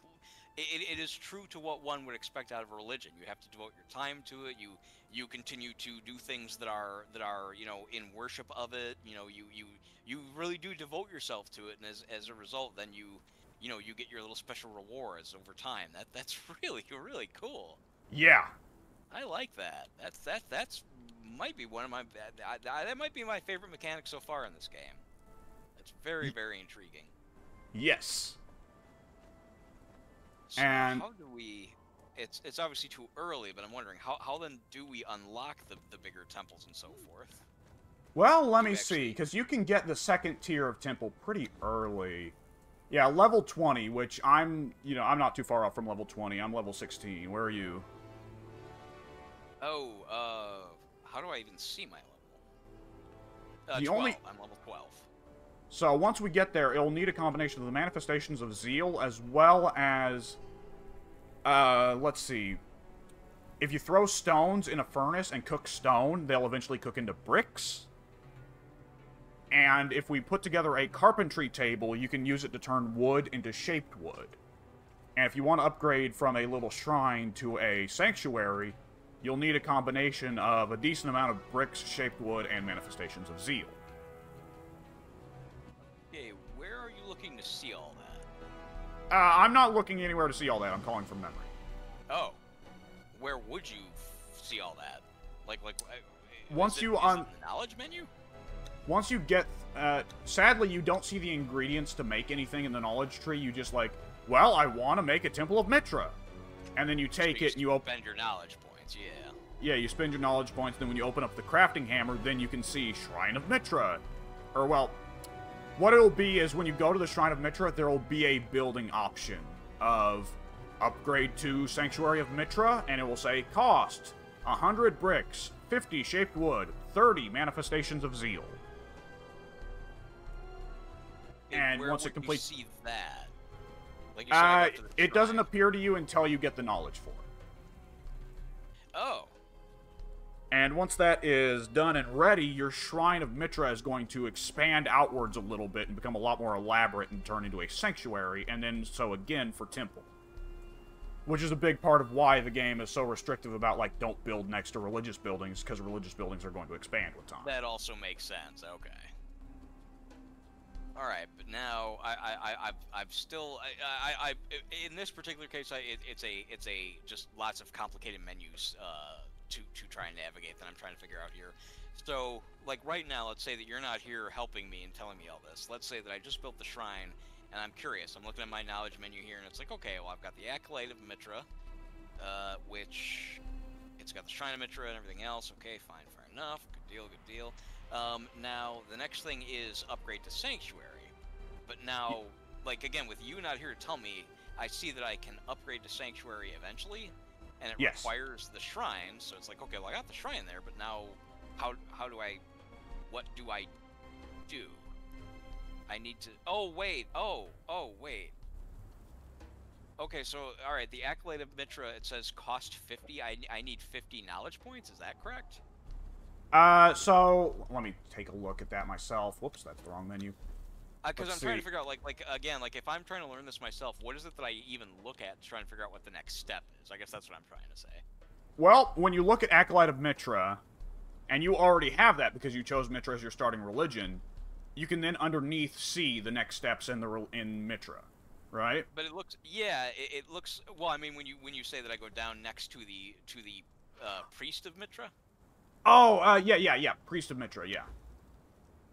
Speaker 2: it, it is true to what one would expect out of a religion. You have to devote your time to it. You you continue to do things that are that are you know in worship of it. You know, you you you really do devote yourself to it, and as as a result, then you you know you get your little special rewards over time. That that's really really cool.
Speaker 1: yeah
Speaker 2: I like that. That's that that's might be one of my that, that, might be my favorite mechanic so far in this game. It's very very intriguing.
Speaker 1: yes
Speaker 2: So
Speaker 1: And-
Speaker 2: how do we? It's it's obviously too early, but I'm wondering how how then do we unlock the the bigger temples and so forth?
Speaker 1: Well, let
Speaker 2: You
Speaker 1: me
Speaker 2: actually-
Speaker 1: see, because you can get the second tier of temple pretty early. Yeah, level 20, which I'm, you know, I'm not too far off from level 20. I'm level 16. Where are you?
Speaker 2: Oh, uh, how do I even see my level? Uh,
Speaker 1: The
Speaker 2: 12.
Speaker 1: only-
Speaker 2: I'm level 12.
Speaker 1: So once we get there, it'll need a combination of the manifestations of zeal as well as Uh, let's see. If you throw stones in a furnace and cook stone, they'll eventually cook into bricks. And if we put together a carpentry table, you can use it to turn wood into shaped wood. And if you want to upgrade from a little shrine to a sanctuary, you'll need a combination of a decent amount of bricks, shaped wood, and manifestations of zeal.
Speaker 2: Okay, where are you looking to see all
Speaker 1: Uh,
Speaker 2: that?
Speaker 1: I'm not looking anywhere to see all that. I'm calling from memory.
Speaker 2: Oh, where would you see all that? Like, like, uh,
Speaker 1: Once
Speaker 2: it-
Speaker 1: you
Speaker 2: is it
Speaker 1: un-
Speaker 2: the knowledge menu?
Speaker 1: Once you get, uh, sadly, you don't see the ingredients to make anything in the knowledge tree. You just like, well, I want to make a temple of Mitra, and then you take
Speaker 2: So
Speaker 1: it and you open.
Speaker 2: your knowledge points. Yeah.
Speaker 1: Yeah, you spend your knowledge points. and Then when you open up the crafting hammer, then you can see Shrine of Mitra, or well, what it'll be is when you go to the Shrine of Mitra, there will be a building option of upgrade to Sanctuary of Mitra, and it will say cost 100 bricks, 50 shaped wood, 30 manifestations of zeal. And once it completes-
Speaker 2: you see that? Like
Speaker 1: Uh, it doesn't appear to you until you get the knowledge for it.
Speaker 2: Oh,
Speaker 1: And once that is done and ready, your Shrine of Mitra is going to expand outwards a little bit and become a lot more elaborate and turn into a sanctuary, and then so again for temple. Which is a big part of why the game is so restrictive about, like, don't build next to religious buildings, because religious buildings are going to expand with time.
Speaker 2: that also makes sense. Okay. All right, but now I, I, I I've, I've still, I, I, I, in this particular case, I, it, it's a, it's a just lots of complicated menus uh, to, to try and navigate that I'm trying to figure out here. So, like right now, let's say that you're not here helping me and telling me all this. Let's say that I just built the shrine, and I'm curious. I'm looking at my knowledge menu here, and it's like, okay, well, I've got the accolade of Mitra, uh, which it's got the Shrine of Mitra and everything else. Okay, fine, fair enough. Good deal, good deal. Um, now, the next thing is upgrade to Sanctuary. But now, like, again, with you not here to tell me, I see that I can upgrade to Sanctuary eventually, and it
Speaker 1: Yes.
Speaker 2: requires the Shrine, so it's like, okay, well, I got the Shrine there, but now, how, how do I, what do I do? I need to, oh, wait, oh, oh, wait. Okay, so, alright, the Accolade of Mitra, it says cost 50, I, I need 50 knowledge points, is that correct?
Speaker 1: Uh, so, let me take a look at that myself. Whoops, that's the wrong menu.
Speaker 2: Because I'm
Speaker 1: Let's
Speaker 2: trying to figure out, like, like again, like if I'm trying to learn this myself, what is it that I even look at to try and figure out what the next step is? I guess that's what I'm trying to say.
Speaker 1: Well, when you look at Acolyte of Mitra, and you already have that because you chose Mitra as your starting religion, you can then underneath see the next steps in the in Mitra, right?
Speaker 2: But it looks, yeah, it, it looks. Well, I mean, when you when you say that I go down next to the to the uh, priest of Mitra,
Speaker 1: Oh, uh, yeah, yeah, yeah. Priest of Mitra, yeah.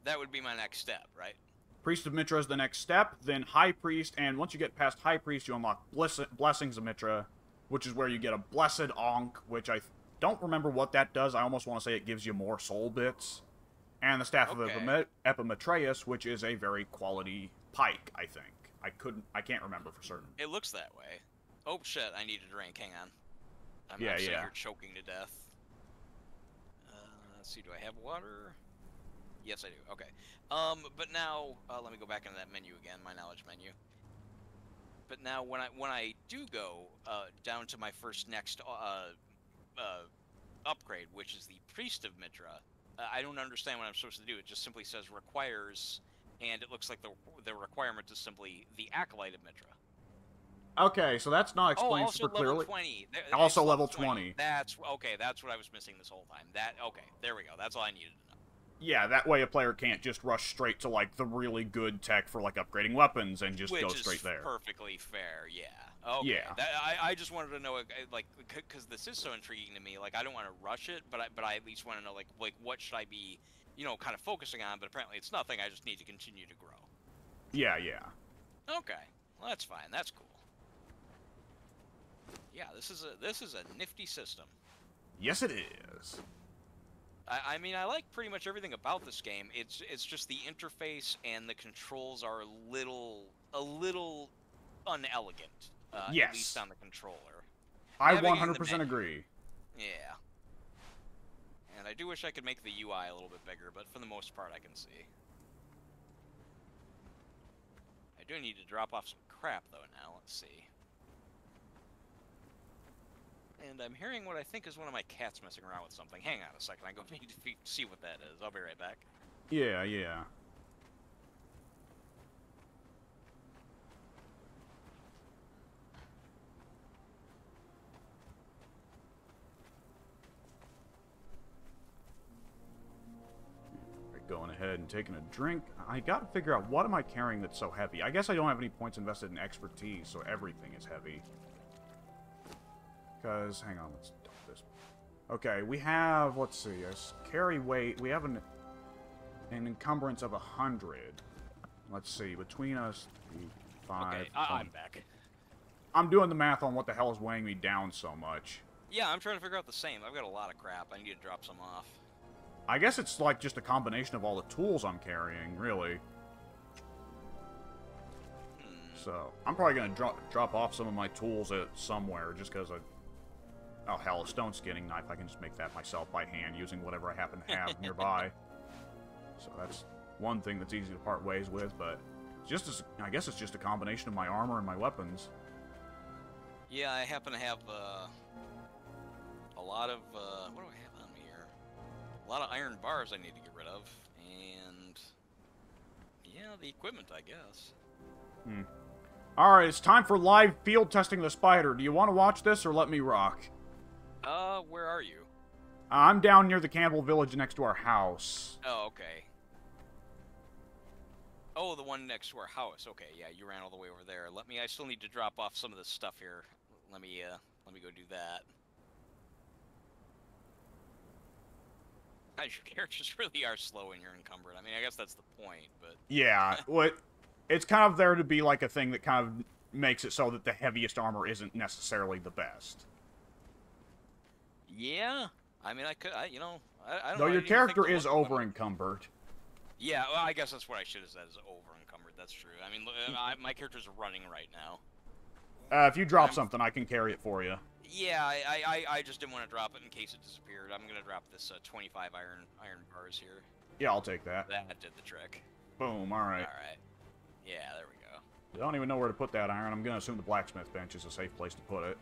Speaker 2: that would be my next step, right?
Speaker 1: Priest of Mitra is the next step, then High Priest, and once you get past High Priest, you unlock Bliss- Blessings of Mitra, which is where you get a Blessed Ankh, which I don't remember what that does. I almost want to say it gives you more soul bits. And the Staff
Speaker 2: Okay.
Speaker 1: of Epime- Epimitreus, which is a very quality pike, I think. I couldn't, I can't remember for certain.
Speaker 2: It looks that way. Oh shit! I need a drink. Hang on. I'm
Speaker 1: Yeah, yeah.
Speaker 2: here choking to death. Let's see. Do I have water? Yes, I do. Okay. Um, but now uh, let me go back into that menu again, my knowledge menu. But now when I when I do go uh, down to my first next uh, uh, upgrade, which is the Priest of Mitra, uh, I don't understand what I'm supposed to do. It just simply says requires, and it looks like the the requirement is simply the Acolyte of Mitra.
Speaker 1: Okay, so that's not
Speaker 2: Oh,
Speaker 1: explained
Speaker 2: also
Speaker 1: super clearly.
Speaker 2: 20. There-
Speaker 1: Also level 20.
Speaker 2: That's okay. That's what I was missing this whole time. That okay. There we go. That's all I needed to know.
Speaker 1: Yeah, that way a player can't just rush straight to like the really good tech for like upgrading weapons and just
Speaker 2: Which
Speaker 1: go straight there.
Speaker 2: perfectly fair. Yeah. Okay.
Speaker 1: Yeah.
Speaker 2: That, I, I just wanted to know like because this is so intriguing to me. Like I don't want to rush it, but I but I at least want to know like like what should I be you know kind of focusing on. But apparently it's nothing. I just need to continue to grow.
Speaker 1: Yeah, yeah.
Speaker 2: Okay. Well, that's fine. That's cool. Yeah, this is a this is a nifty system.
Speaker 1: Yes, it is.
Speaker 2: I, I mean, I like pretty much everything about this game. It's it's just the interface and the controls are a little a little unelegant. Uh, At least on the controller.
Speaker 1: I
Speaker 2: Navigating
Speaker 1: 100%
Speaker 2: menu.
Speaker 1: agree.
Speaker 2: Yeah. And I do wish I could make the UI a little bit bigger, but for the most part, I can see. I do need to drop off some crap though. Now let's see. And I'm hearing what I think is one of my cats messing around with something. Hang on a second. I go need to see what that is. I'll be right back.
Speaker 1: Yeah, yeah. Going ahead and taking a drink. I gotta figure out what am I carrying that's so heavy. I guess I don't have any points invested in expertise, so everything is heavy. Because, hang on, let's dump this. Okay, we have, let's see, yes, carry weight. We have an an encumbrance of a hundred. Let's see, between us, five.
Speaker 2: Okay, I- I'm back.
Speaker 1: I'm doing the math on what the hell is weighing me down so much.
Speaker 2: Yeah, I'm trying to figure out the same. I've got a lot of crap. I need to drop some off.
Speaker 1: I guess it's like just a combination of all the tools I'm carrying, really.
Speaker 2: Hmm.
Speaker 1: So I'm probably gonna drop drop off some of my tools at somewhere, just because I. Oh hell, a stone skinning knife. I can just make that myself by hand using whatever I happen to have nearby. So that's one thing that's easy to part ways with, but just as I guess it's just a combination of my armor and my weapons.
Speaker 2: Yeah, I happen to have uh, a lot of uh, what do I have on me here? A lot of iron bars I need to get rid of, and yeah, the equipment, I guess.
Speaker 1: All right, it's time for live field testing the spider. Do you want to watch this or let me rock?
Speaker 2: Uh, where are you?
Speaker 1: I'm down near the Campbell Village next to our house.
Speaker 2: Oh, okay. Oh, the one next to our house. Okay, yeah, you ran all the way over there. Let me. I still need to drop off some of this stuff here. Let me. Uh, let me go do that. Guys, your characters really are slow when you're encumbered. I mean, I guess that's the point, but
Speaker 1: Yeah, what? It's kind of there to be like a thing that kind of makes it so that the heaviest armor isn't necessarily the best.
Speaker 2: Yeah. I mean, I could. I, you know, I, I don't.
Speaker 1: Though
Speaker 2: know,
Speaker 1: your
Speaker 2: didn't even think
Speaker 1: character is over encumbered.
Speaker 2: Yeah, well, I guess that's what I should have said is over encumbered. That's true. I mean, look, I, my character's running right now.
Speaker 1: Uh, if you drop
Speaker 2: I'm-
Speaker 1: something, I can carry it for you.
Speaker 2: Yeah, I, I, I- I just didn't want to drop it in case it disappeared. I'm gonna drop this uh, 25 iron iron bars here.
Speaker 1: Yeah, I'll take that.
Speaker 2: That did the trick.
Speaker 1: Boom. All right.
Speaker 2: All right. Yeah, there we go.
Speaker 1: I don't even know where to put that iron. I'm gonna assume the blacksmith bench is a safe place to put it.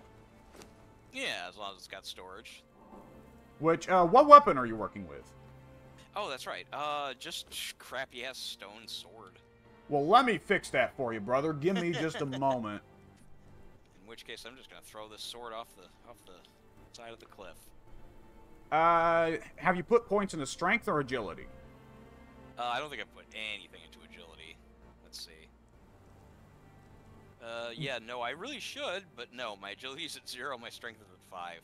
Speaker 2: Yeah, as long as it's got storage.
Speaker 1: Which, uh, what weapon are you working with?
Speaker 2: Oh, that's right. Uh, just crappy ass stone sword.
Speaker 1: Well, let me fix that for you, brother. Give me just a moment.
Speaker 2: In which case, I'm just gonna throw this sword off the off the side of the cliff.
Speaker 1: Uh, have you put points into strength or agility?
Speaker 2: Uh, I don't think I've put anything Uh, yeah, no, I really should, but no, my agility's at zero, my strength is at five.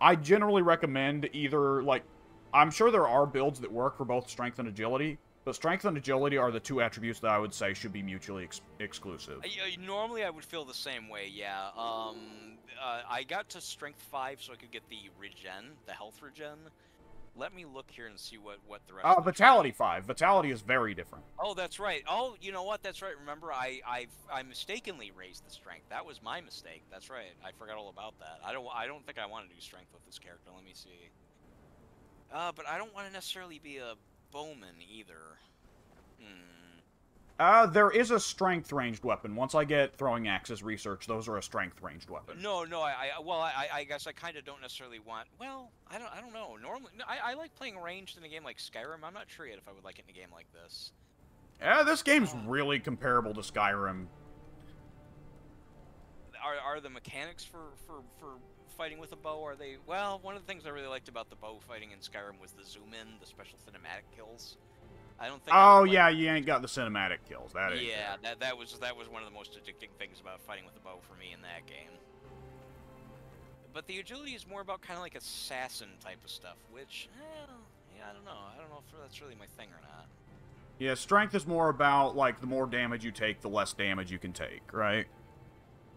Speaker 1: I generally recommend either like I'm sure there are builds that work for both strength and agility, but strength and agility are the two attributes that I would say should be mutually ex- exclusive.
Speaker 2: I, I- normally, I would feel the same way. Yeah. Um, uh, I got to strength five so I could get the regen, the health regen. Let me look here and see what what the rest.
Speaker 1: Uh,
Speaker 2: of the
Speaker 1: vitality five. Vitality is very different.
Speaker 2: Oh, that's right. Oh, you know what? That's right. Remember, I I I mistakenly raised the strength. That was my mistake. That's right. I forgot all about that. I don't I don't think I want to do strength with this character. Let me see. Uh, but I don't want to necessarily be a bowman either. Hmm.
Speaker 1: Uh, there is a strength ranged weapon. Once I get throwing axes research, those are a strength ranged weapon.
Speaker 2: No, no. I, I well, I, I guess I kind of don't necessarily want. Well, I don't I don't know. Normally, no, I, I like playing ranged in a game like Skyrim. I'm not sure yet if I would like it in a game like this.
Speaker 1: Yeah, this game's really comparable to Skyrim.
Speaker 2: are, are the mechanics for, for, for fighting with a bow are they well one of the things i really liked about the bow fighting in skyrim was the zoom in the special cinematic kills i don't think
Speaker 1: Oh yeah, you ain't got the cinematic kills. That is.
Speaker 2: yeah that, that was that was one of the most addicting things about fighting with a bow for me in that game. But the agility is more about kind of like assassin type of stuff which eh, yeah i don't know. I don't know if that's really my thing or not.
Speaker 1: Yeah, strength is more about like the more damage you take, the less damage you can take, right?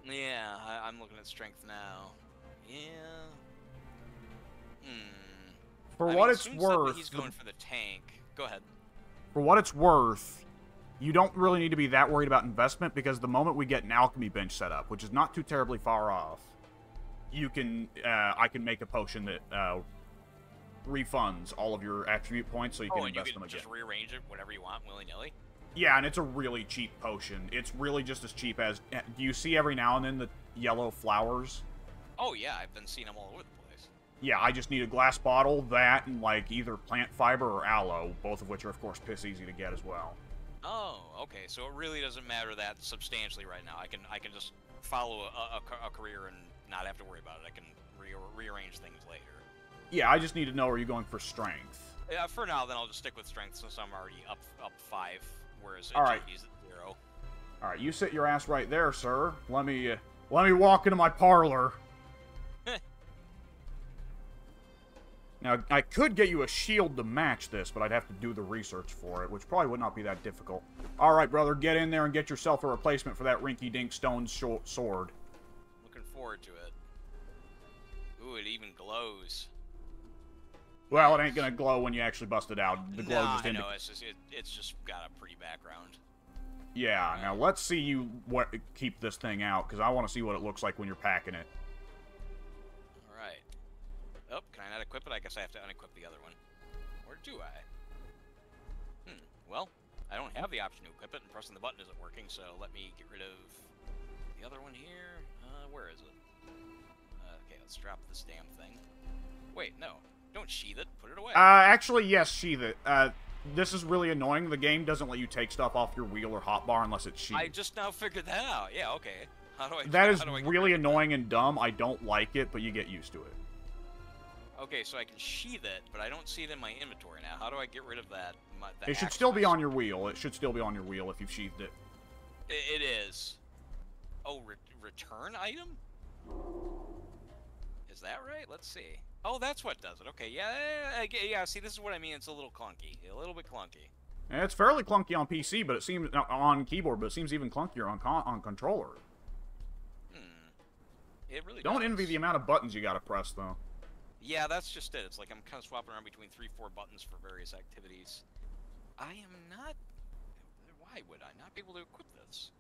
Speaker 2: yeah I, i'm looking at strength now. Yeah. Hmm.
Speaker 1: For
Speaker 2: I mean,
Speaker 1: what it's
Speaker 2: said that
Speaker 1: worth,
Speaker 2: he's going for the tank. Go ahead
Speaker 1: for what it's worth, you don't really need to be that worried about investment because the moment we get an alchemy bench set up, which is not too terribly far off, you can uh, I can make a potion that uh, refunds all of your attribute points, so you can
Speaker 2: oh, and you
Speaker 1: invest
Speaker 2: can
Speaker 1: them again.
Speaker 2: just rearrange it whatever you want willy nilly.
Speaker 1: Yeah, and it's a really cheap potion. It's really just as cheap as. Do you see every now and then the yellow flowers?
Speaker 2: Oh yeah, I've been seeing them all over the.
Speaker 1: Yeah, I just need a glass bottle, that, and like either plant fiber or aloe, both of which are of course piss easy to get as well.
Speaker 2: Oh, okay. So it really doesn't matter that substantially right now. I can I can just follow a, a, a career and not have to worry about it. I can re- rearrange things later.
Speaker 1: Yeah, I just need to know are you going for strength?
Speaker 2: Yeah, for now, then I'll just stick with strength since I'm already up up five, whereas
Speaker 1: All right.
Speaker 2: JP's at zero.
Speaker 1: All right, you sit your ass right there, sir. Let me uh, let me walk into my parlor. Now, I could get you a shield to match this, but I'd have to do the research for it, which probably would not be that difficult. All right, brother, get in there and get yourself a replacement for that rinky-dink stone sword.
Speaker 2: Looking forward to it. Ooh, it even glows.
Speaker 1: Well, it ain't gonna glow when you actually bust it out. The glow
Speaker 2: nah,
Speaker 1: just
Speaker 2: I know. It's just it, it's just got a pretty background.
Speaker 1: Yeah. Now let's see you what keep this thing out, because I want to see what it looks like when you're packing it.
Speaker 2: Oh, can I not equip it? I guess I have to unequip the other one. Or do I? Hmm. Well, I don't have the option to equip it, and pressing the button isn't working. So let me get rid of the other one here. Uh, where is it? Uh, okay, let's drop this damn thing. Wait, no. Don't sheath it. Put it away.
Speaker 1: Uh, actually, yes, sheath it. Uh, this is really annoying. The game doesn't let you take stuff off your wheel or hotbar unless it's sheathed.
Speaker 2: I just now figured that out. Yeah, okay. How do I?
Speaker 1: That is
Speaker 2: do I
Speaker 1: really
Speaker 2: of that?
Speaker 1: annoying and dumb. I don't like it, but you get used to it.
Speaker 2: Okay, so I can sheath it, but I don't see it in my inventory now. How do I get rid of that? My,
Speaker 1: It should still be on your wheel. It should still be on your wheel if you've sheathed it.
Speaker 2: I- It is. Oh, re return item? Is that right? Let's see. Oh, that's what does it. Okay, yeah, yeah, yeah, yeah. See, this is what I mean. It's a little clunky. A little bit clunky.
Speaker 1: And it's fairly clunky on PC, but it seems uh, on keyboard, but it seems even clunkier on con- on controller.
Speaker 2: Hmm. It really
Speaker 1: Don't
Speaker 2: does.
Speaker 1: envy the amount of buttons you gotta press though.
Speaker 2: Yeah, that's just it. It's like I'm kind of swapping around between three, four buttons for various activities. I am not. Why would I not be able to equip this?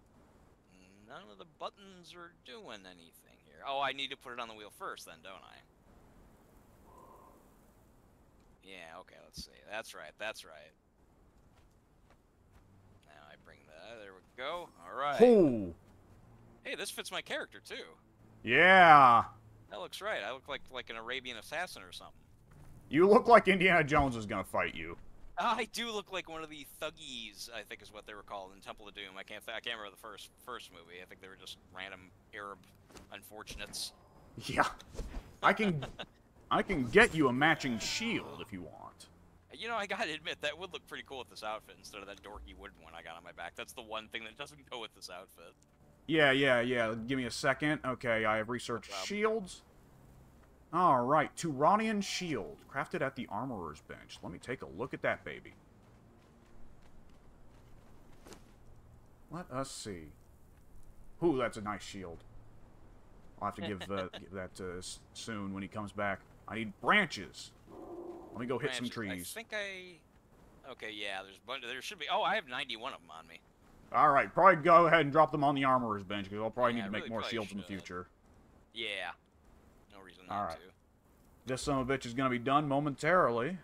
Speaker 2: None of the buttons are doing anything here. Oh, I need to put it on the wheel first, then, don't I? Yeah. Okay. Let's see. That's right. That's right. Now I bring the. There we go. All right. Hey, this fits my character too.
Speaker 1: yeah.
Speaker 2: That looks right. I look like like an Arabian assassin or something.
Speaker 1: You look like Indiana Jones is gonna fight you.
Speaker 2: I do look like one of the thuggees, I think is what they were called in Temple of Doom. I can't I can't remember the first first movie. I think they were just random Arab unfortunates.
Speaker 1: Yeah. I can, I can get you a matching shield if you want.
Speaker 2: You know, I gotta admit that would look pretty cool with this outfit instead of that dorky wooden one I got on my back. That's the one thing that doesn't go with this outfit.
Speaker 1: Yeah, yeah, yeah. Give me a second. Okay, I have researched
Speaker 2: problem.
Speaker 1: shields. All right, Turanian shield, crafted at the armorer's bench. Let me take a look at that baby. Let us see. Ooh, that's a nice shield. I'll have to give, uh, give that to S- soon when he comes back. I need branches. Let me go hit some trees.
Speaker 2: I think I. Okay, yeah. There's bun- there should be. Oh, I have 91 of them on me.
Speaker 1: All right, probably go ahead and drop them on the armorer's bench because I'll probably
Speaker 2: Yeah,
Speaker 1: need to make
Speaker 2: really
Speaker 1: more shields in the future.
Speaker 2: Yeah. No reason not
Speaker 1: All right.
Speaker 2: to.
Speaker 1: This son of a bitch is going to be done momentarily.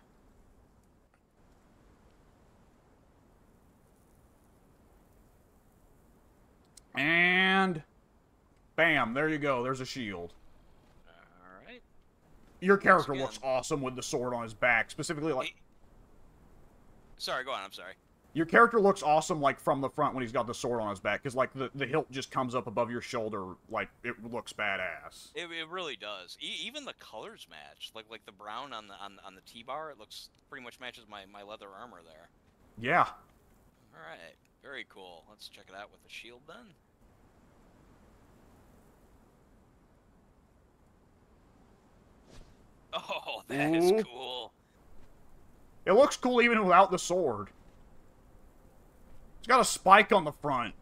Speaker 1: And bam, there you go. There's a shield.
Speaker 2: All right.
Speaker 1: Your character looks awesome with the sword on his back, specifically like
Speaker 2: Sorry, go on. I'm sorry.
Speaker 1: Your character looks awesome like from the front when he's got the sword on his back cuz like the the hilt just comes up above your shoulder like it looks badass.
Speaker 2: It, it really does. E- even the colors match. Like like the brown on the on, on the T-bar, it looks pretty much matches my, my leather armor there.
Speaker 1: Yeah.
Speaker 2: All right. Very cool. Let's check it out with the shield then. Oh, that is
Speaker 1: Ooh.
Speaker 2: cool.
Speaker 1: It looks cool even without the sword. It's got a spike on the front.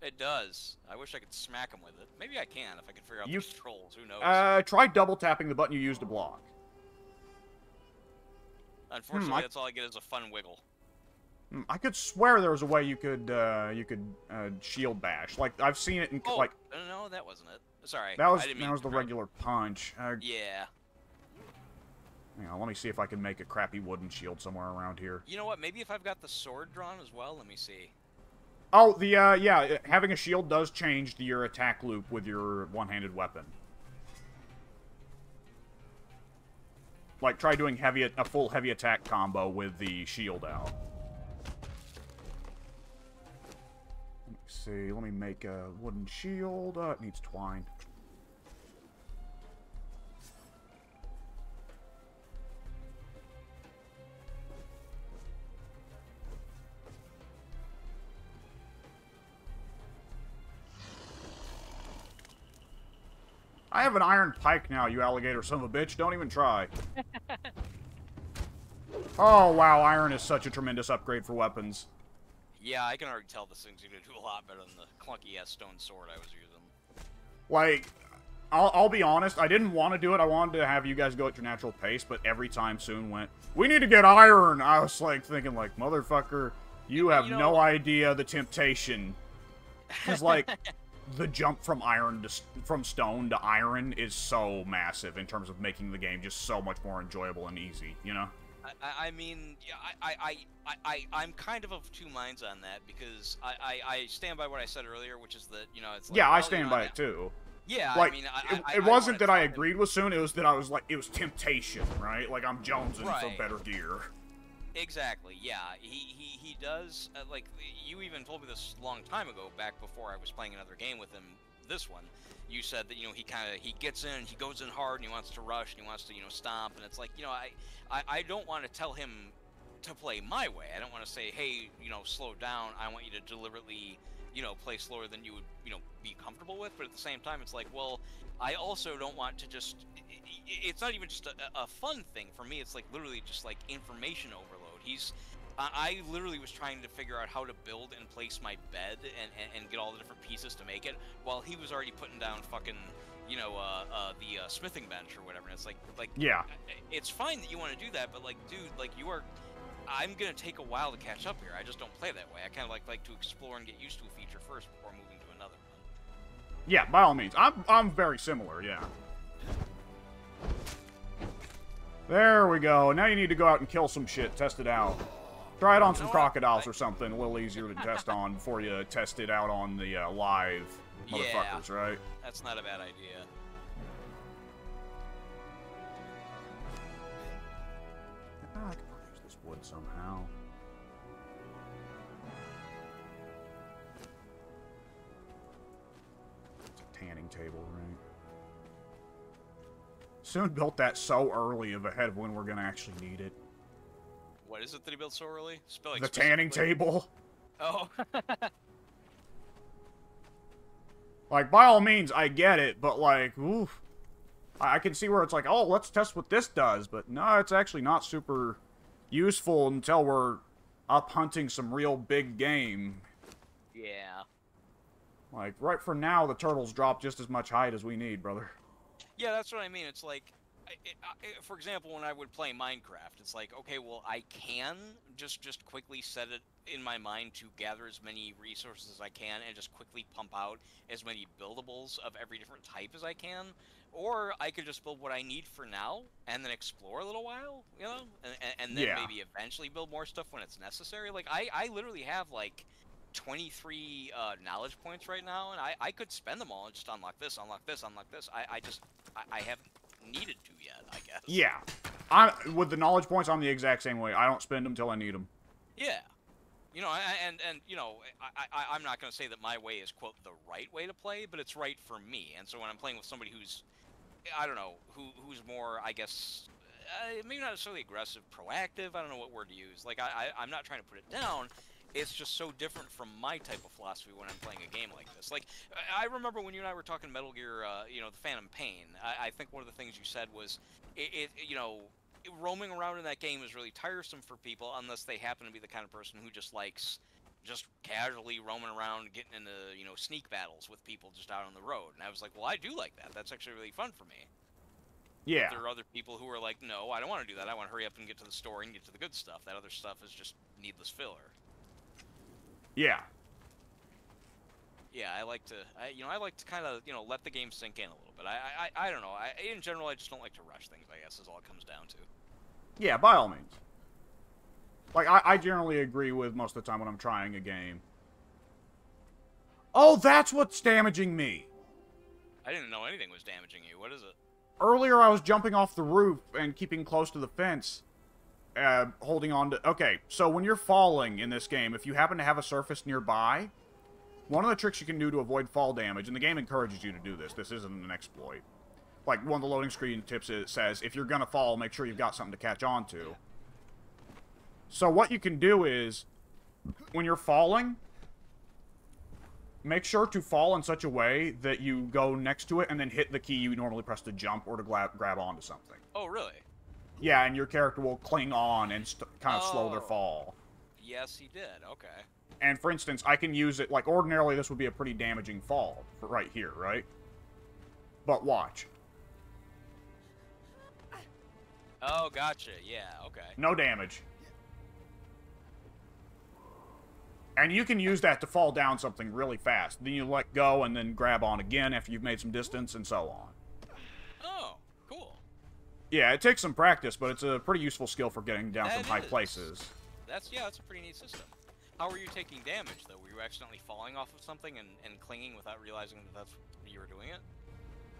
Speaker 2: It does. I wish I could smack him with it. Maybe I can if I can figure out
Speaker 1: You-
Speaker 2: the controls. Who knows?
Speaker 1: Uh, try double tapping the button you used to block.
Speaker 2: Unfortunately,
Speaker 1: I-
Speaker 2: that's all I get is a fun wiggle.
Speaker 1: Hmm, I could swear there was a way you could uh, you could uh, shield bash. Like I've seen it in
Speaker 2: Oh,
Speaker 1: like
Speaker 2: no, that wasn't it. Sorry.
Speaker 1: that was
Speaker 2: I didn't mean
Speaker 1: that was the regular punch. Uh,
Speaker 2: Yeah.
Speaker 1: Let me see if I can make a crappy wooden shield somewhere around here.
Speaker 2: You know what? Maybe if I've got the sword drawn as well, let me see.
Speaker 1: Oh, the, uh, yeah, uh, having a shield does change your attack loop with your one-handed weapon. Like, try doing heavy a full heavy attack combo with the shield out. Let me see, let me make a wooden shield. Uh, it needs twine. I have an iron pike now, you alligator son of a bitch. Don't even try. oh, wow. Iron is such a tremendous upgrade for weapons.
Speaker 2: Yeah, I can already tell this thing's gonna do a lot better than the clunky-ass stone sword I was using.
Speaker 1: Like, I'll, I'll be honest, I didn't want to do it. I wanted to have you guys go at your natural pace, but every time Soon went, we need to get iron. I was like thinking, like, motherfucker, you have you know, no idea the temptation. It's like, the jump from iron to from stone to iron is so massive in terms of making the game just so much more enjoyable and easy. You know.
Speaker 2: I, I mean, yeah, I, I, I, I, I'm kind of of two minds on that because I, I, I stand by what I said earlier, which is that you know it's. Like,
Speaker 1: yeah,
Speaker 2: well,
Speaker 1: I stand by it too.
Speaker 2: Yeah,
Speaker 1: like,
Speaker 2: I mean,
Speaker 1: I, it, it wasn't that I agreed with Soon. It was that I was like, it was temptation, right? Like I'm jonesing right. for better gear.
Speaker 2: Exactly. Yeah, he he he does. Uh, like you even told me this a long time ago, back before I was playing another game with him. This one, you said that you know he kind of he gets in, he goes in hard, and he wants to rush, and he wants to you know stomp, and it's like you know I I, I don't want to tell him to play my way. I don't want to say, hey, you know, slow down. I want you to deliberately you know play slower than you would you know be comfortable with. But at the same time, it's like well, I also don't want to just. It's not even just a, a fun thing for me. It's like literally just like information overload He's I literally was trying to figure out how to build and place my bed and, and, and, get all the different pieces to make it, while he was already putting down fucking, you know, uh, uh, the uh, smithing bench or whatever. And it's like, like,
Speaker 1: yeah,
Speaker 2: it's fine that you want to do that, but like, dude, like you are, I'm gonna take a while to catch up here. I just don't play that way. I kind of like like to explore and get used to a feature first before moving to another one.
Speaker 1: Yeah, by all means, I'm I'm very similar. Yeah. There we go. Now you need to go out and kill some shit. Test it out. Try it on some crocodiles or something. A little easier to test on before you test it out on the uh, live motherfuckers,
Speaker 2: yeah,
Speaker 1: right?
Speaker 2: That's not a bad idea.
Speaker 1: I can use this wood somehow. It's a tanning table, right? Soon built that so early of ahead of when we're gonna actually need it.
Speaker 2: What is it that he built so early?
Speaker 1: Spelling the tanning table.
Speaker 2: Oh.
Speaker 1: like, by all means, I get it, but like, oof. I can see where it's like, oh, let's test what this does, but no, it's actually not super useful until we're up hunting some real big game.
Speaker 2: Yeah.
Speaker 1: Like, right for now, the turtles drop just as much height as we need, brother.
Speaker 2: Yeah, that's what I mean. It's like, for example, when I would play Minecraft, it's like, okay, well, I can just just quickly set it in my mind to gather as many resources as I can and just quickly pump out as many buildables of every different type as I can, or I could just build what I need for now and then explore a little while, you know, and, and then
Speaker 1: yeah.
Speaker 2: maybe eventually build more stuff when it's necessary. Like I, I literally have like 23 uh, knowledge points right now, and I, I could spend them all and just unlock this, unlock this, unlock this. I, I just, I, I haven't needed to yet, I guess.
Speaker 1: Yeah. I With the knowledge points, I'm the exact same way. I don't spend them till I need them.
Speaker 2: Yeah. You know, and, and you know, I, I, I'm not going to say that my way is, quote, the right way to play, but it's right for me. And so when I'm playing with somebody who's, I don't know, who who's more, I guess, uh, maybe not necessarily aggressive, proactive, I don't know what word to use. Like, I, I, I'm not trying to put it down, it's just so different from my type of philosophy when I'm playing a game like this. Like, I remember when you and I were talking Metal Gear, uh, you know, the Phantom Pain. I, I, think one of the things you said was, it, it you know, roaming around in that game is really tiresome for people unless they happen to be the kind of person who just likes just casually roaming around, getting into you know sneak battles with people just out on the road. And I was like, well, I do like that. That's actually really fun for me.
Speaker 1: Yeah.
Speaker 2: But there are other people who are like, no, I don't want to do that. I want to hurry up and get to the story and get to the good stuff. That other stuff is just needless filler.
Speaker 1: Yeah.
Speaker 2: Yeah, I like to, I, you know, I like to kind of, you know, let the game sink in a little bit. I, I, I don't know. I, in general, I just don't like to rush things. I guess is all it comes down to.
Speaker 1: Yeah, by all means. Like, I, I generally agree with most of the time when I'm trying a game. Oh, that's what's damaging me.
Speaker 2: I didn't know anything was damaging you. What is it?
Speaker 1: earlier I was jumping off the roof and keeping close to the fence, uh, holding on to... Okay, so when you're falling in this game, if you happen to have a surface nearby, one of the tricks you can do to avoid fall damage, and the game encourages you to do this, this isn't an exploit. Like, one of the loading screen tips it says, if you're gonna fall, make sure you've got something to catch on to. So what you can do is, when you're falling, make sure to fall in such a way that you go next to it and then hit the key you normally press to jump or to grab onto something.
Speaker 2: Oh, really?
Speaker 1: Yeah, and your character will cling on and kind of oh. slow their oh. fall.
Speaker 2: Yes, he did. Okay.
Speaker 1: And for instance, I can use it like ordinarily this would be a pretty damaging fall right here, right? But watch.
Speaker 2: Oh, gotcha. Yeah, okay.
Speaker 1: No damage. And you can use that to fall down something really fast. Then you let go and then grab on again after you've made some distance and so on.
Speaker 2: Oh.
Speaker 1: Yeah, it takes some practice, but it's a pretty useful skill for getting down that from high places.
Speaker 2: That's, yeah, that's a pretty neat system. How were you taking damage, though? Were you accidentally falling off of something and, and clinging without realizing that that's you were doing it?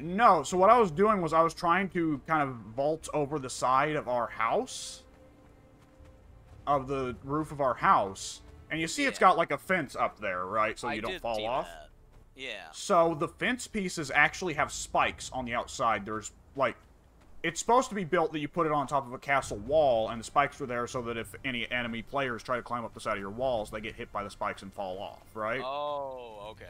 Speaker 1: No, so what I was doing was I was trying to kind of vault over the side of our house. Of the roof of our house and you see yeah. it's got like a fence up there, right? So you don't fall off. That.
Speaker 2: Yeah.
Speaker 1: So the fence pieces actually have spikes on the outside. There's like it's supposed to be built that you put it on top of a castle wall, and the spikes are there so that if any enemy players try to climb up the side of your walls, they get hit by the spikes and fall off, right?
Speaker 2: Oh, okay.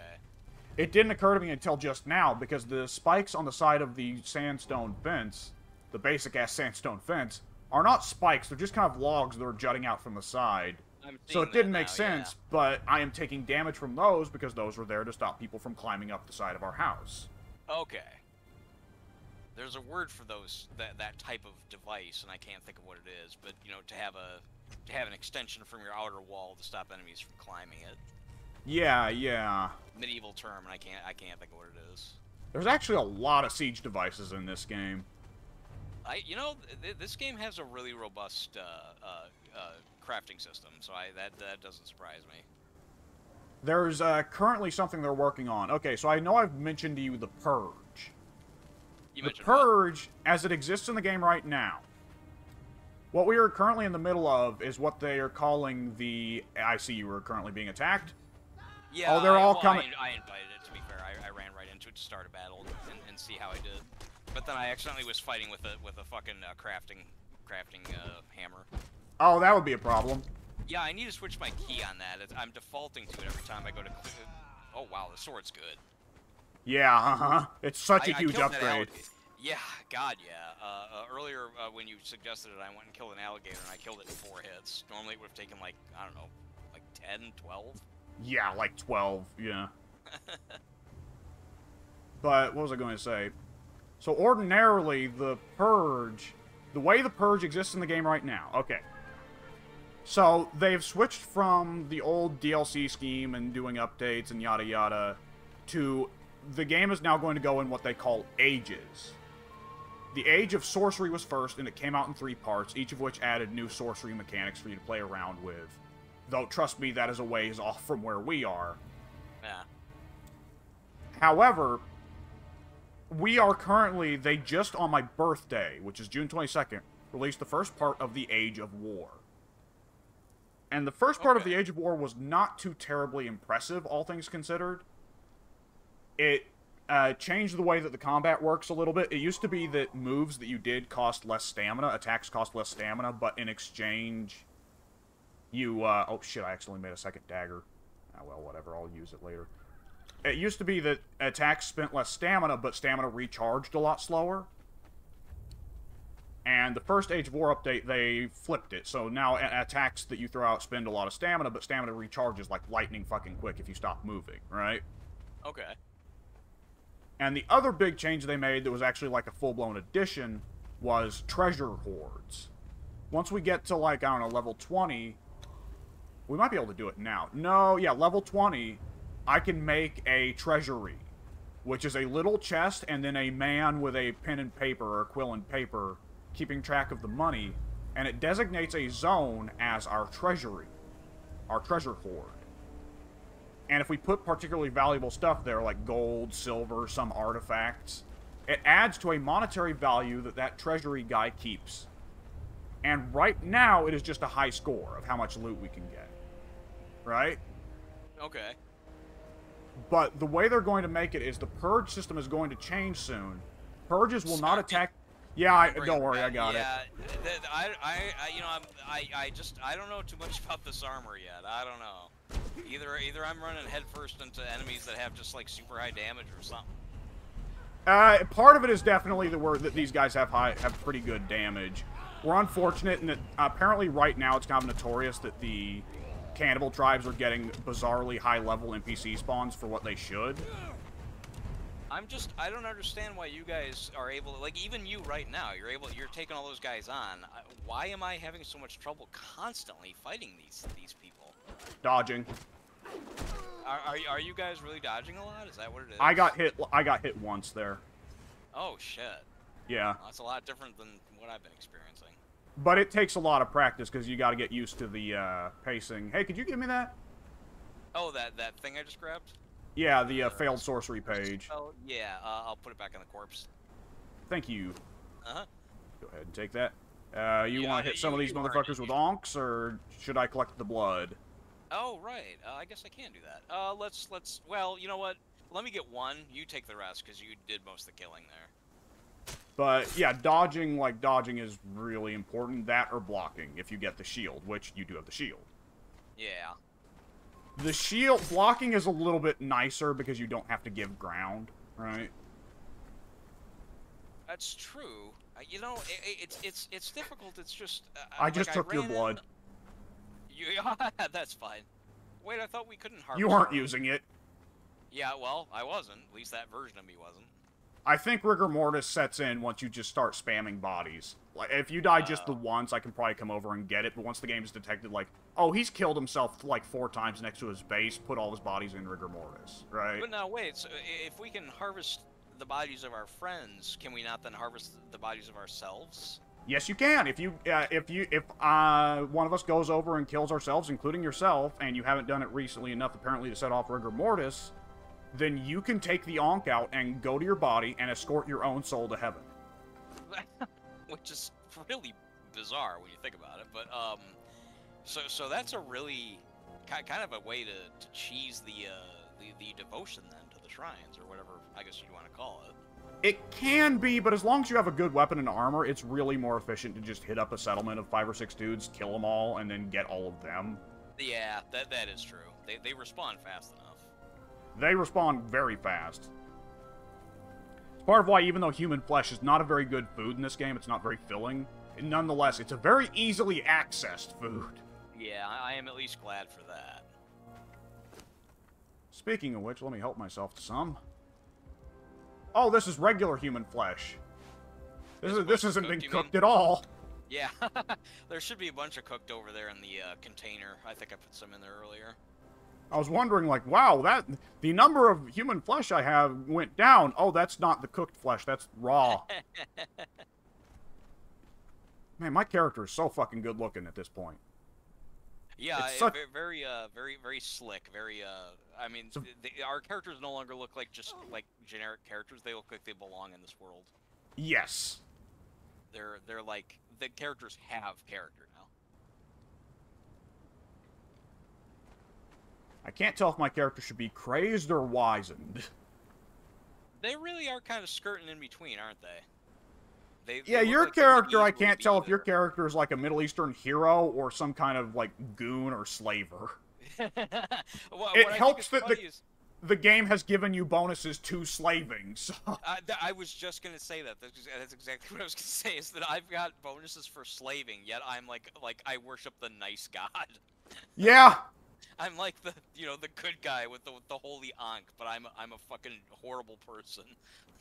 Speaker 1: It didn't occur to me until just now, because the spikes on the side of the sandstone fence, the basic-ass sandstone fence, are not spikes, they're just kind of logs that are jutting out from the side so it didn't make
Speaker 2: now,
Speaker 1: sense,
Speaker 2: yeah.
Speaker 1: but I am taking damage from those because those were there to stop people from climbing up the side of our house.
Speaker 2: Okay. There's a word for those that that type of device, and I can't think of what it is. But you know, to have a to have an extension from your outer wall to stop enemies from climbing it.
Speaker 1: Yeah, yeah.
Speaker 2: Medieval term, and I can't I can't think of what it is.
Speaker 1: There's actually a lot of siege devices in this game.
Speaker 2: I, you know, th this game has a really robust uh, uh, uh, crafting system, so I that that doesn't surprise me.
Speaker 1: There's uh, currently something they're working on. Okay, so I know I've mentioned to you the Purge. The Purge, what? as it exists in the game right now, what we are currently in the middle of is what they are calling the. I see you were currently being attacked.
Speaker 2: Yeah.
Speaker 1: Oh, they're
Speaker 2: I,
Speaker 1: all
Speaker 2: well,
Speaker 1: coming.
Speaker 2: I, I, invited it. To be fair, I, I ran right into it to start a battle and, and, see how I did. But then I accidentally was fighting with a with a fucking uh, crafting crafting uh, hammer.
Speaker 1: Oh, that would be a problem.
Speaker 2: Yeah, I need to switch my key on that. I'm defaulting to it every time I go to. Oh wow, the sword's good.
Speaker 1: Yeah, uh huh. It's such a I, huge upgrade.
Speaker 2: Yeah, God, yeah. Uh, uh, earlier, uh, when you suggested it, I went and killed an alligator, and I killed it in four hits. Normally, it would have taken, like, I don't know, like 10, 12?
Speaker 1: Yeah, like 12, yeah. but, what was I going to say? So, ordinarily, the Purge the way the Purge exists in the game right now. Okay. So, they've switched from the old DLC scheme and doing updates and yada yada to the game is now going to go in what they call ages. The Age of Sorcery was first, and it came out in three parts, each of which added new sorcery mechanics for you to play around with. Though, trust me, that is a ways off from where we are.
Speaker 2: Yeah.
Speaker 1: However, we are currently, they just on my birthday, which is June 22nd, released the first part of The Age of War. And the first part okay. of The Age of War was not too terribly impressive, all things considered. It uh, changed the way that the combat works a little bit. It used to be that moves that you did cost less stamina, attacks cost less stamina, but in exchange, you, uh, oh shit, I accidentally made a second dagger. Ah, well, whatever, I'll use it later. It used to be that attacks spent less stamina, but stamina recharged a lot slower. And the first Age of War update, they flipped it. So now attacks that you throw out spend a lot of stamina, but stamina recharges like lightning fucking quick if you stop moving, right?
Speaker 2: Okay.
Speaker 1: And the other big change they made that was actually like a full-blown addition was treasure hoards. Once we get to like, I don't know, level 20, we might be able to do it now. No, yeah, level 20, I can make a treasury, which is a little chest and then a man with a pen and paper or quill and paper keeping track of the money, and it designates a zone as our treasury, our treasure hoard. And if we put particularly valuable stuff there, like gold, silver, some artifacts, it adds to a monetary value that that treasury guy keeps. And right now, it is just a high score of how much loot we can get. Right?
Speaker 2: Okay.
Speaker 1: But the way they're going to make it is the purge system is going to change soon. Purges will not attack. Yeah, I, don't
Speaker 2: it
Speaker 1: worry, I got it.
Speaker 2: yeah, th- th- I, I, I, you know, I'm, I, I just, I don't know too much about this armor yet. I don't know. Either, either I'm running headfirst into enemies that have just like super high damage or something.
Speaker 1: Uh, part of it is definitely the word that these guys have high, have pretty good damage. We're unfortunate in that apparently right now it's kind of notorious that the cannibal tribes are getting bizarrely high level NPC spawns for what they should.
Speaker 2: I'm just, I don't understand why you guys are able to, like, even you right now, you're able, you're taking all those guys on. Why am I having so much trouble constantly fighting these, these people?
Speaker 1: Dodging.
Speaker 2: Are, are, you- are you guys really dodging a lot? Is that what it is?
Speaker 1: I got hit. I got hit once there.
Speaker 2: Oh shit.
Speaker 1: Yeah,
Speaker 2: Well, that's a lot different than what I've been experiencing.
Speaker 1: but it takes a lot of practice because you got to get used to the uh, pacing. Hey, could you give me that?
Speaker 2: Oh, that that thing I just grabbed.
Speaker 1: Yeah, the uh, failed sorcery page.
Speaker 2: Oh yeah, uh, I'll put it back on the corpse.
Speaker 1: Thank you.
Speaker 2: Uh huh.
Speaker 1: Go ahead and take that. Uh, you
Speaker 2: Yeah,
Speaker 1: want to hit some of these motherfuckers with ankhs, or should I collect the blood?
Speaker 2: Oh right. Uh, I guess I can do that. Uh, let's let's. Well, you know what? Let me get one. You take the rest because you did most of the killing there.
Speaker 1: But yeah, dodging like dodging is really important. That or blocking if you get the shield, which you do have the shield.
Speaker 2: Yeah.
Speaker 1: The shield blocking is a little bit nicer because you don't have to give ground, right?
Speaker 2: That's true. Uh, you know, i i it's it's it's difficult. It's just. Uh,
Speaker 1: I
Speaker 2: like,
Speaker 1: just took your
Speaker 2: ran in-
Speaker 1: blood.
Speaker 2: You, that's fine. Wait, I thought we couldn't harvest.
Speaker 1: You
Speaker 2: aren't
Speaker 1: using it.
Speaker 2: Yeah, well, I wasn't. At least that version of me wasn't.
Speaker 1: I think rigor mortis sets in once you just start spamming bodies. Like if you die just the once, I can probably come over and get it. But once the game is detected, like, oh, he's killed himself like four times next to his base, put all his bodies in rigor mortis, right?
Speaker 2: But now, wait. So if we can harvest the bodies of our friends, can we not then harvest the bodies of ourselves?
Speaker 1: Yes, you can. If you, uh, if you, if uh, one of us goes over and kills ourselves, including yourself, and you haven't done it recently enough apparently to set off rigor mortis, then you can take the ankh out and go to your body and escort your own soul to heaven.
Speaker 2: Which is really bizarre when you think about it. But um, so so that's a really ki- kind of a way to, to cheese the uh the, the devotion then to the shrines or whatever I guess you'd want to call it.
Speaker 1: It can be, but as long as you have a good weapon and armor, it's really more efficient to just hit up a settlement of five or six dudes, kill them all, and then get all of them.
Speaker 2: Yeah, that that is true. They they respond fast enough.
Speaker 1: They respond very fast. It's part of why, even though human flesh is not a very good food in this game, it's not very filling. Nonetheless, it's a very easily accessed food.
Speaker 2: Yeah, I, am at least glad for that.
Speaker 1: Speaking of which, let me help myself to some. Oh, this is regular human flesh. This, is, this hasn't been
Speaker 2: cooked, mean?
Speaker 1: cooked at all.
Speaker 2: Yeah, there should be a bunch of cooked over there in the uh, container. I think I put some in there earlier.
Speaker 1: I was wondering, like, wow, that the number of human flesh I have went down. Oh, that's not the cooked flesh. That's raw. Man, my character is so fucking good looking at this point.
Speaker 2: Yeah,
Speaker 1: It's
Speaker 2: it-
Speaker 1: such-
Speaker 2: very, uh, very, very slick. Very, uh, I mean,
Speaker 1: So-
Speaker 2: th th- our characters no longer look like just like generic characters. They look like they belong in this world.
Speaker 1: Yes.
Speaker 2: They're, they're like the characters have character now.
Speaker 1: I can't tell if my character should be crazed or wizened.
Speaker 2: They really are kind of skirting in between, aren't they? They,
Speaker 1: Yeah, your
Speaker 2: like
Speaker 1: character, I can't tell if your character is like a Middle Eastern hero or some kind of like goon or slaver.
Speaker 2: Well,
Speaker 1: It helps that the-
Speaker 2: is-
Speaker 1: The game has given you bonuses to slaving, so.
Speaker 2: Uh, th- I was just gonna say that. That's, that's exactly what I was gonna say. Is that I've got bonuses for slaving, yet I'm like, like I worship the nice god.
Speaker 1: Yeah!
Speaker 2: I'm like the, you know, the good guy with the with the holy ankh, but I'm a, I'm a fucking horrible person,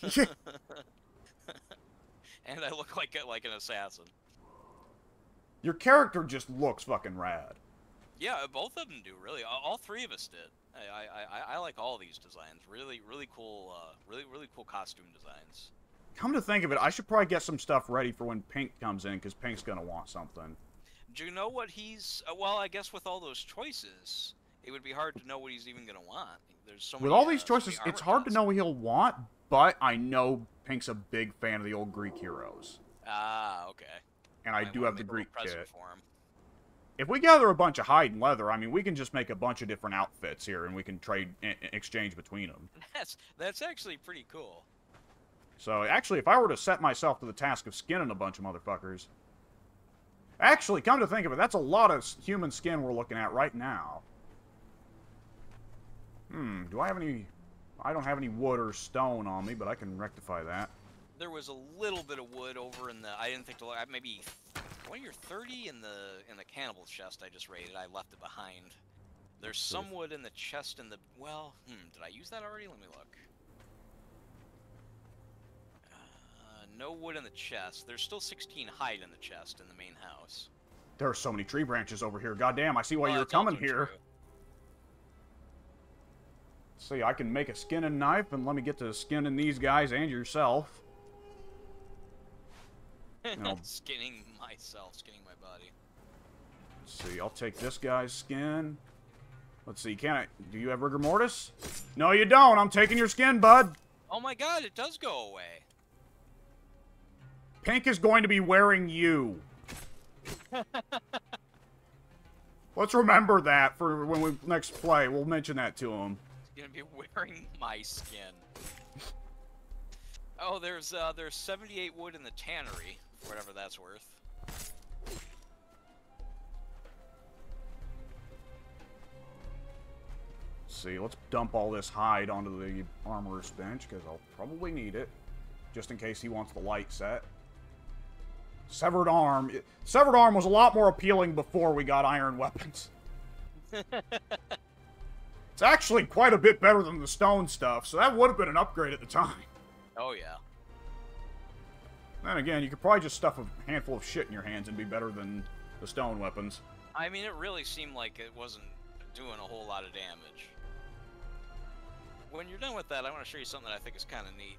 Speaker 2: and I look like a, like an assassin.
Speaker 1: Your character just looks fucking rad.
Speaker 2: Yeah, both of them do really. All, all three of us did. I, I, I, I like all these designs. Really, really cool. Uh, really, really cool costume designs.
Speaker 1: Come to think of it, I should probably get some stuff ready for when Pink comes in, because Pink's gonna want something.
Speaker 2: Do you know what he's? Uh, well, I guess with all those choices, it would be hard to know what he's even gonna want. There's so
Speaker 1: With all
Speaker 2: uh,
Speaker 1: these
Speaker 2: many
Speaker 1: choices, it's hard to know what he'll want, but I know Pink's a big fan of the old Greek heroes,
Speaker 2: Ah, okay.
Speaker 1: and I
Speaker 2: Might
Speaker 1: do have the
Speaker 2: make a little
Speaker 1: Greek kit. If we gather a bunch of hide and leather, I mean, we can just make a bunch of different outfits here, and we can trade exchange between them.
Speaker 2: That's that's actually pretty cool.
Speaker 1: So actually, if I were to set myself to the task of skinning a bunch of motherfuckers, actually, come to think of it, that's a lot of human skin we're looking at right now. Hmm. Do I have any? I don't have any wood or stone on me, but I can rectify that.
Speaker 2: There was a little bit of wood over in the. I didn't think to look. Maybe twenty or thirty in the in the cannibal chest I just raided. I left it behind. There's some wood in the chest in the. Well, hmm. Did I use that already? Let me look. Uh, no wood in the chest. There's still 16 hide in the chest in the main house.
Speaker 1: There are so many tree branches over here. Goddamn! I see why
Speaker 2: Well,
Speaker 1: you're coming here.
Speaker 2: true.
Speaker 1: See, I can make a skinning knife, and let me get to skinning these guys and yourself. No.
Speaker 2: skinning myself, skinning my body.
Speaker 1: Let's see, I'll take this guy's skin. Let's see, can I... Do you have rigor mortis? No, you don't. I'm taking your skin, bud.
Speaker 2: Oh my god, it does go away.
Speaker 1: Pink is going to be wearing you. Let's remember that for when we next play. We'll mention that to him.
Speaker 2: He's gonna be wearing my skin. oh, there's uh, there's 78 wood in the tannery, whatever that's worth.
Speaker 1: Let's see, let's dump all this hide onto the armorer's bench, because I'll probably need it. Just in case he wants the light set. Severed arm. Severed arm was a lot more appealing before we got iron weapons. It's actually quite a bit better than the stone stuff, so that would have been an upgrade at the time.
Speaker 2: Oh yeah.
Speaker 1: Then again, you could probably just stuff a handful of shit in your hands and be better than the stone weapons.
Speaker 2: I mean, it really seemed like it wasn't doing a whole lot of damage. When you're done with that, I want to show you something that I think is kind of neat.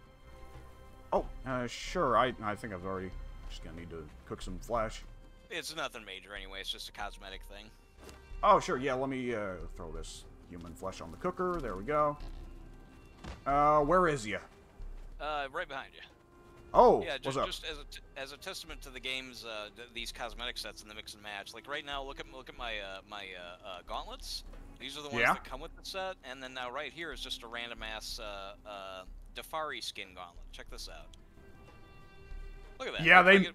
Speaker 1: Oh, uh, sure. I I think I've already just gonna need to cook some flesh.
Speaker 2: It's nothing major anyway. It's just a cosmetic thing.
Speaker 1: Oh, sure. Yeah, let me uh, throw this human flesh on the cooker. There we go. Uh, where is ya?
Speaker 2: Uh, right behind you.
Speaker 1: Oh,
Speaker 2: Yeah,
Speaker 1: what's
Speaker 2: just,
Speaker 1: up?
Speaker 2: just as a t- as a testament to the game's uh, th- these cosmetic sets in the mix and match. Like right now, look at look at my uh, my uh, uh, gauntlets. These are the ones
Speaker 1: Yeah.
Speaker 2: that come with the set, and then now right here is just a random ass uh, uh, Darfari skin gauntlet. Check this out. Look at that.
Speaker 1: Yeah, they-
Speaker 2: like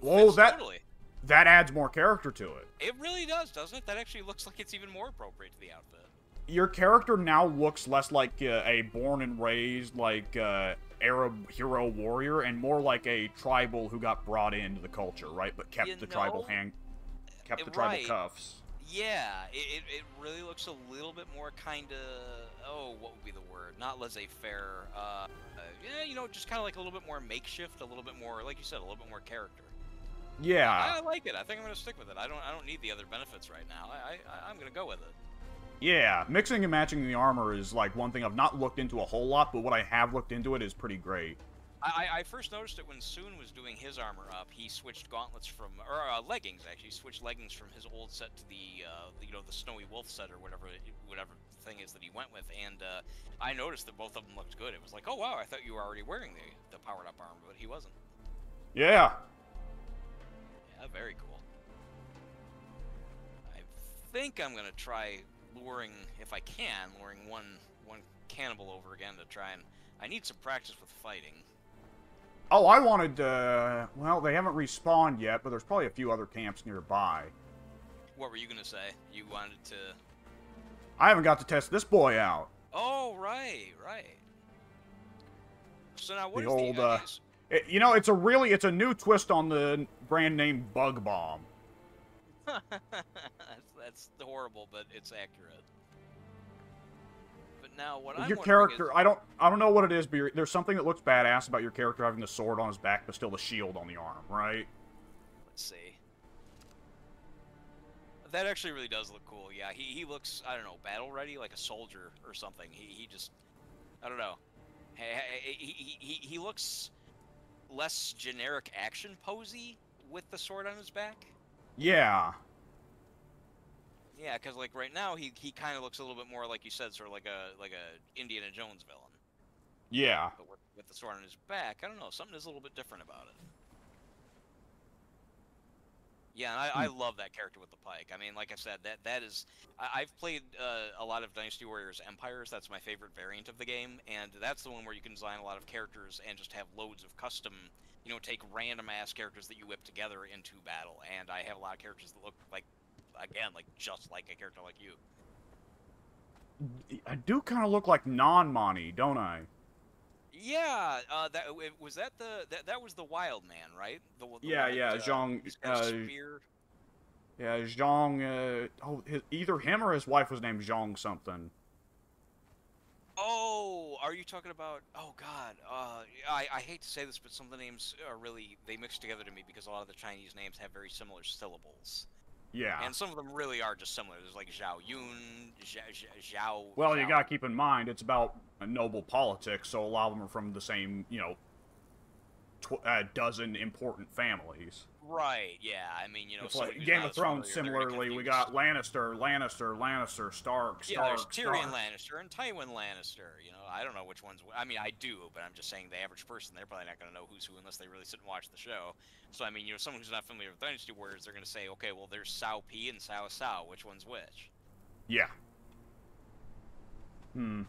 Speaker 1: Whoa, that
Speaker 2: totally.
Speaker 1: that adds more character to it.
Speaker 2: It really does, doesn't it? That actually looks like it's even more appropriate to the outfit.
Speaker 1: Your character now looks less like uh, a born and raised like uh, Arab hero warrior, and more like a tribal who got brought into the culture, right? But kept
Speaker 2: You
Speaker 1: the tribal
Speaker 2: know,
Speaker 1: hand, kept the tribal
Speaker 2: right.
Speaker 1: cuffs.
Speaker 2: Yeah, it, it, it really looks a little bit more kind of oh, what would be the word? Not laissez-faire. Uh, uh, yeah, you know, just kind of like a little bit more makeshift, a little bit more, like you said, a little bit more character.
Speaker 1: Yeah.
Speaker 2: I, I like it. I think I'm gonna stick with it. I don't, I don't need the other benefits right now. I, I, I'm gonna go with it.
Speaker 1: Yeah, mixing and matching the armor is like one thing I've not looked into a whole lot, but what I have looked into it is pretty great.
Speaker 2: I, I- first noticed it when Soon was doing his armor up. He switched gauntlets from, or uh, leggings actually. He switched leggings from his old set to the, uh, the, you know, the Snowy Wolf set or whatever, whatever thing is that he went with. And uh, I noticed that both of them looked good. It was like, oh wow, I thought you were already wearing the, the powered up armor, but he wasn't.
Speaker 1: Yeah.
Speaker 2: Yeah, very cool. I think I'm gonna try luring, if I can, luring one one cannibal over again to try and. I need some practice with fighting.
Speaker 1: Oh, I wanted, uh, well, they haven't respawned yet, but there's probably a few other camps nearby.
Speaker 2: What were you gonna say? You wanted to?
Speaker 1: I haven't got to test this boy out.
Speaker 2: Oh, right, right. So now what
Speaker 1: The
Speaker 2: is
Speaker 1: old,
Speaker 2: the,
Speaker 1: uh, It, you know, it's a really, it's a new twist on the brand name Bug Bomb.
Speaker 2: that's, that's horrible, but it's accurate. Now what I'm
Speaker 1: your character,
Speaker 2: is-
Speaker 1: I don't, I don't know what it is, but there's something that looks badass about your character having the sword on his back, but still the shield on the arm, right?
Speaker 2: Let's see. That actually really does look cool. Yeah, he, he looks I don't know battle ready like a soldier or something. He, he just I don't know. He, he, he, he looks less generic action posy with the sword on his back.
Speaker 1: Yeah.
Speaker 2: Yeah, because like right now he, he kind of looks a little bit more like you said, sort of like a like a Indiana Jones villain.
Speaker 1: Yeah.
Speaker 2: But with, with the sword on his back. I don't know. Something is a little bit different about it. Yeah, and I, I
Speaker 1: Hmm.
Speaker 2: love that character with the pike. I mean, like I said, that that is. I, I've played uh, a lot of Dynasty Warriors Empires. That's my favorite variant of the game, and that's the one where you can design a lot of characters and just have loads of custom. You know, take random ass characters that you whip together into battle, and I have a lot of characters that look like, again, like just like a character like you.
Speaker 1: I do kind of look like non-Monty, don't I?
Speaker 2: Yeah, uh, that was that the that, that was the Wild Man, right? The, the
Speaker 1: Yeah,
Speaker 2: one
Speaker 1: yeah,
Speaker 2: uh,
Speaker 1: Zhang.
Speaker 2: he's got a
Speaker 1: Uh,
Speaker 2: spear.
Speaker 1: yeah, Zhang. Uh, oh, his, either him or his wife was named Zhang something.
Speaker 2: Oh, are you talking about? Oh God, uh, I I hate to say this, but some of the names are really they mix together to me because a lot of the Chinese names have very similar syllables,
Speaker 1: Yeah.
Speaker 2: and some of them really are just similar. There's like Zhao Yun, Zhao. Zhao
Speaker 1: Well, you gotta keep in mind it's about a noble politics, so a lot of them are from the same, you know, tw- uh, dozen important families.
Speaker 2: Right, yeah. I mean, you know,
Speaker 1: like Game of
Speaker 2: familiar,
Speaker 1: Thrones.
Speaker 2: get
Speaker 1: Similarly, we got Lannister, Lannister, Lannister, Stark,
Speaker 2: Yeah,
Speaker 1: Stark,
Speaker 2: there's Tyrion
Speaker 1: Stark.
Speaker 2: Lannister and Tywin Lannister. You know, I don't know which ones. I mean, I do, but I'm just saying the average person they're probably not going to know who's who unless they really sit and watch the show. So I mean, you know, someone who's not familiar with Dynasty Warriors, they're going to say, okay, well, there's Cao Pi and Cao Cao. Which one's which?
Speaker 1: Yeah. Hmm.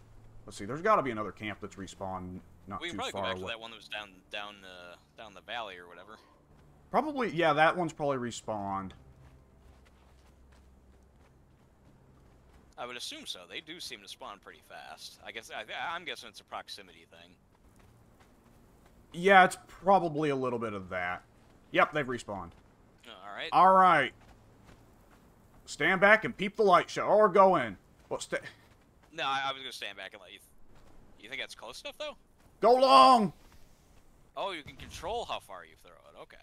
Speaker 1: Let's see. There's got to be another camp that's respawned not
Speaker 2: we can
Speaker 1: too
Speaker 2: probably go
Speaker 1: far
Speaker 2: back
Speaker 1: away.
Speaker 2: to that one that was down down uh, down the valley or whatever.
Speaker 1: Probably, yeah. That one's probably respawned.
Speaker 2: I would assume so. They do seem to spawn pretty fast. I guess I, I'm guessing it's a proximity thing.
Speaker 1: Yeah, it's probably a little bit of that. Yep, they've respawned.
Speaker 2: Oh, all right.
Speaker 1: All right. Stand back and peep the light show, or go in. Well, sta
Speaker 2: no, I, I was going to stand back and let you. You think that's close enough though?
Speaker 1: go long.
Speaker 2: Oh, you can control how far you throw it. Okay.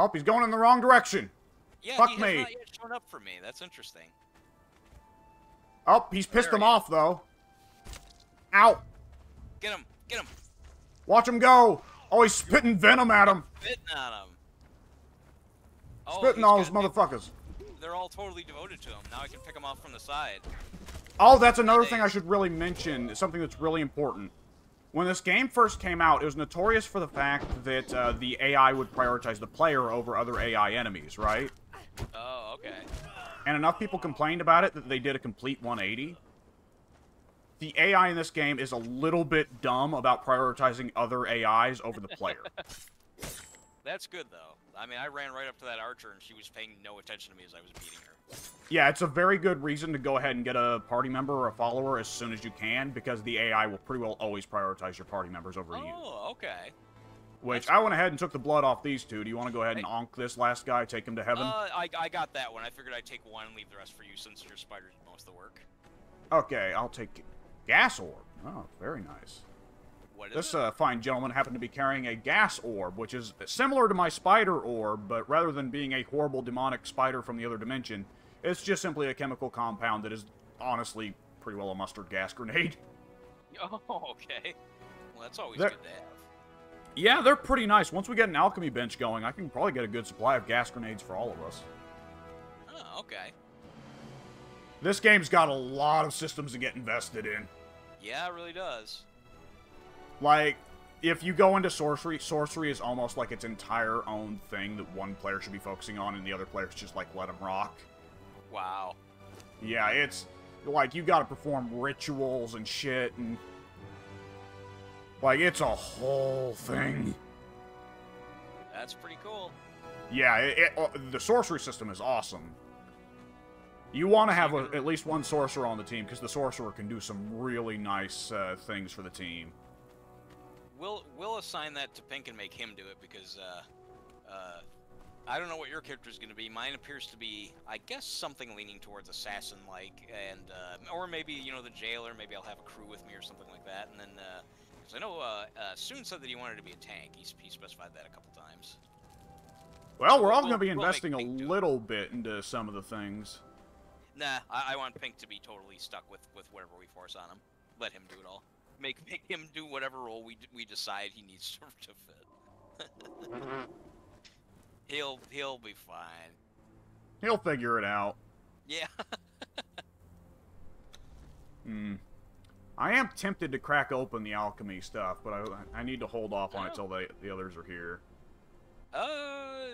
Speaker 1: Oh, he's going in the wrong direction.
Speaker 2: Yeah,
Speaker 1: Fuck
Speaker 2: he has
Speaker 1: me.
Speaker 2: not yet shown up for me. That's interesting.
Speaker 1: Oh, he's pissed
Speaker 2: There
Speaker 1: him
Speaker 2: he
Speaker 1: off though. Ow!
Speaker 2: Get him! Get him!
Speaker 1: Watch him go. Oh, he's spitting venom at him.
Speaker 2: Spitting at him. Oh,
Speaker 1: Spitting all those motherfuckers.
Speaker 2: They're all totally devoted to him. Now I can pick him off from the side.
Speaker 1: Oh, that's another thing I should really mention. Something that's really important. When this game first came out, it was notorious for the fact that uh, the AI would prioritize the player over other AI enemies, right?
Speaker 2: Oh, okay.
Speaker 1: And enough people complained about it that they did a complete 180. The AI in this game is a little bit dumb about prioritizing other AIs over the player.
Speaker 2: That's good though. I mean, I ran right up to that archer and she was paying no attention to me as I was beating her.
Speaker 1: Yeah, it's a very good reason to go ahead and get a party member or a follower as soon as you can, because the AI will pretty well always prioritize your party members over you.
Speaker 2: Oh, okay.
Speaker 1: Which
Speaker 2: that's
Speaker 1: I went ahead and took the blood off these two. Do you want to go ahead and ankh this last guy, take him to heaven?
Speaker 2: Uh, I, I got that one. I figured I'd take one and leave the rest for you since your spider did most of the work.
Speaker 1: okay, I'll take gas orb. Oh, very nice.
Speaker 2: What is
Speaker 1: This uh, fine gentleman happened to be carrying a gas orb, which is similar to my spider orb, but rather than being a horrible demonic spider from the other dimension, it's just simply a chemical compound that is honestly pretty well a mustard gas grenade.
Speaker 2: Oh, okay. Well, that's always
Speaker 1: There-
Speaker 2: good to have.
Speaker 1: Yeah, they're pretty nice. Once we get an alchemy bench going, I can probably get a good supply of gas grenades for all of us.
Speaker 2: Oh, okay.
Speaker 1: This game's got a lot of systems to get invested in.
Speaker 2: Yeah, it really does.
Speaker 1: Like, if you go into sorcery, sorcery is almost like its entire own thing that one player should be focusing on, and the other players just like let them rock.
Speaker 2: Wow.
Speaker 1: Yeah, it's like you got to perform rituals and shit, and like it's a whole thing.
Speaker 2: That's pretty cool.
Speaker 1: Yeah, it, it, uh, the sorcery system is awesome. You want to have a, at least one sorcerer on the team because the sorcerer can do some really nice uh, things for the team.
Speaker 2: We'll we'll assign that to Pink and make him do it because uh, uh, I don't know what your character is going to be. Mine appears to be, I guess, something leaning towards assassin-like, and uh, or maybe you know the jailer. Maybe I'll have a crew with me or something like that. And then because I know uh, uh, Soon said that he wanted to be a tank. He's he specified that a couple times.
Speaker 1: Well, we're all
Speaker 2: We'll-
Speaker 1: going to be
Speaker 2: we'll
Speaker 1: investing a
Speaker 2: Pink it.
Speaker 1: little bit into some of the things.
Speaker 2: Nah, I, I want Pink to be totally stuck with with whatever we force on him. Let him do it all. Make make him do whatever role we d- we decide he needs to, to fit. he'll he'll be fine.
Speaker 1: He'll figure it out.
Speaker 2: Yeah.
Speaker 1: Hmm. I am tempted to crack open the alchemy stuff, but I, I need to hold off on it
Speaker 2: Oh.
Speaker 1: till the, the others are here.
Speaker 2: Uh,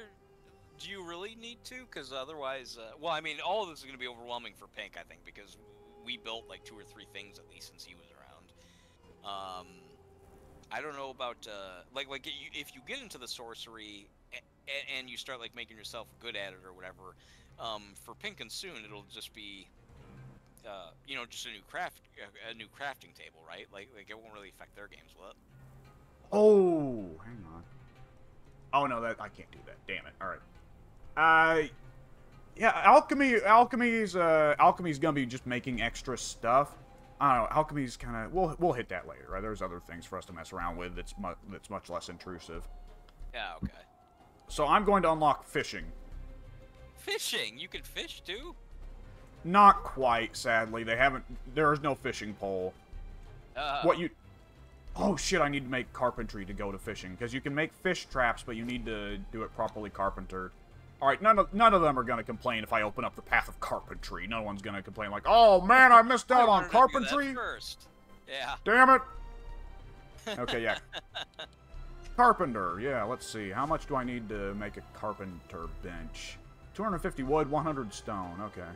Speaker 2: do you really need to? Because otherwise, uh, well, I mean, all of this is going to be overwhelming for Pink, I think, because we built like two or three things at least since he was around. Um, I don't know about uh, like like if you get into the sorcery and, and you start like making yourself good at it or whatever. Um, for Pink and Soon, it'll just be. Uh, you know, just a new craft, a new crafting table, right? Like, like it won't really affect their games, will it?
Speaker 1: Oh, hang on. Oh no, that I can't do that. Damn it. All right. Uh, yeah, alchemy. Alchemy's uh, alchemy's gonna be just making extra stuff. I don't know. Alchemy's kind of. We'll we'll hit that later. Right? There's other things for us to mess around with. That's much that's much less intrusive.
Speaker 2: Yeah. Okay.
Speaker 1: So I'm going to unlock fishing.
Speaker 2: Fishing. You can fish too.
Speaker 1: Not quite, sadly. They haven't. There is no fishing pole.
Speaker 2: Uh,
Speaker 1: What you? Oh shit! I need to make carpentry to go to fishing because you can make fish traps, but you need to do it properly carpentered. All right, none of none of them are gonna complain if I open up the path of carpentry. No one's gonna complain like, "Oh man, I missed
Speaker 2: I
Speaker 1: out on
Speaker 2: to do that
Speaker 1: carpentry."
Speaker 2: first. Yeah.
Speaker 1: Damn it! Okay, yeah. Carpenter, yeah. Let's see. How much do I need to make a carpenter bench? 250 wood, 100 stone. Okay.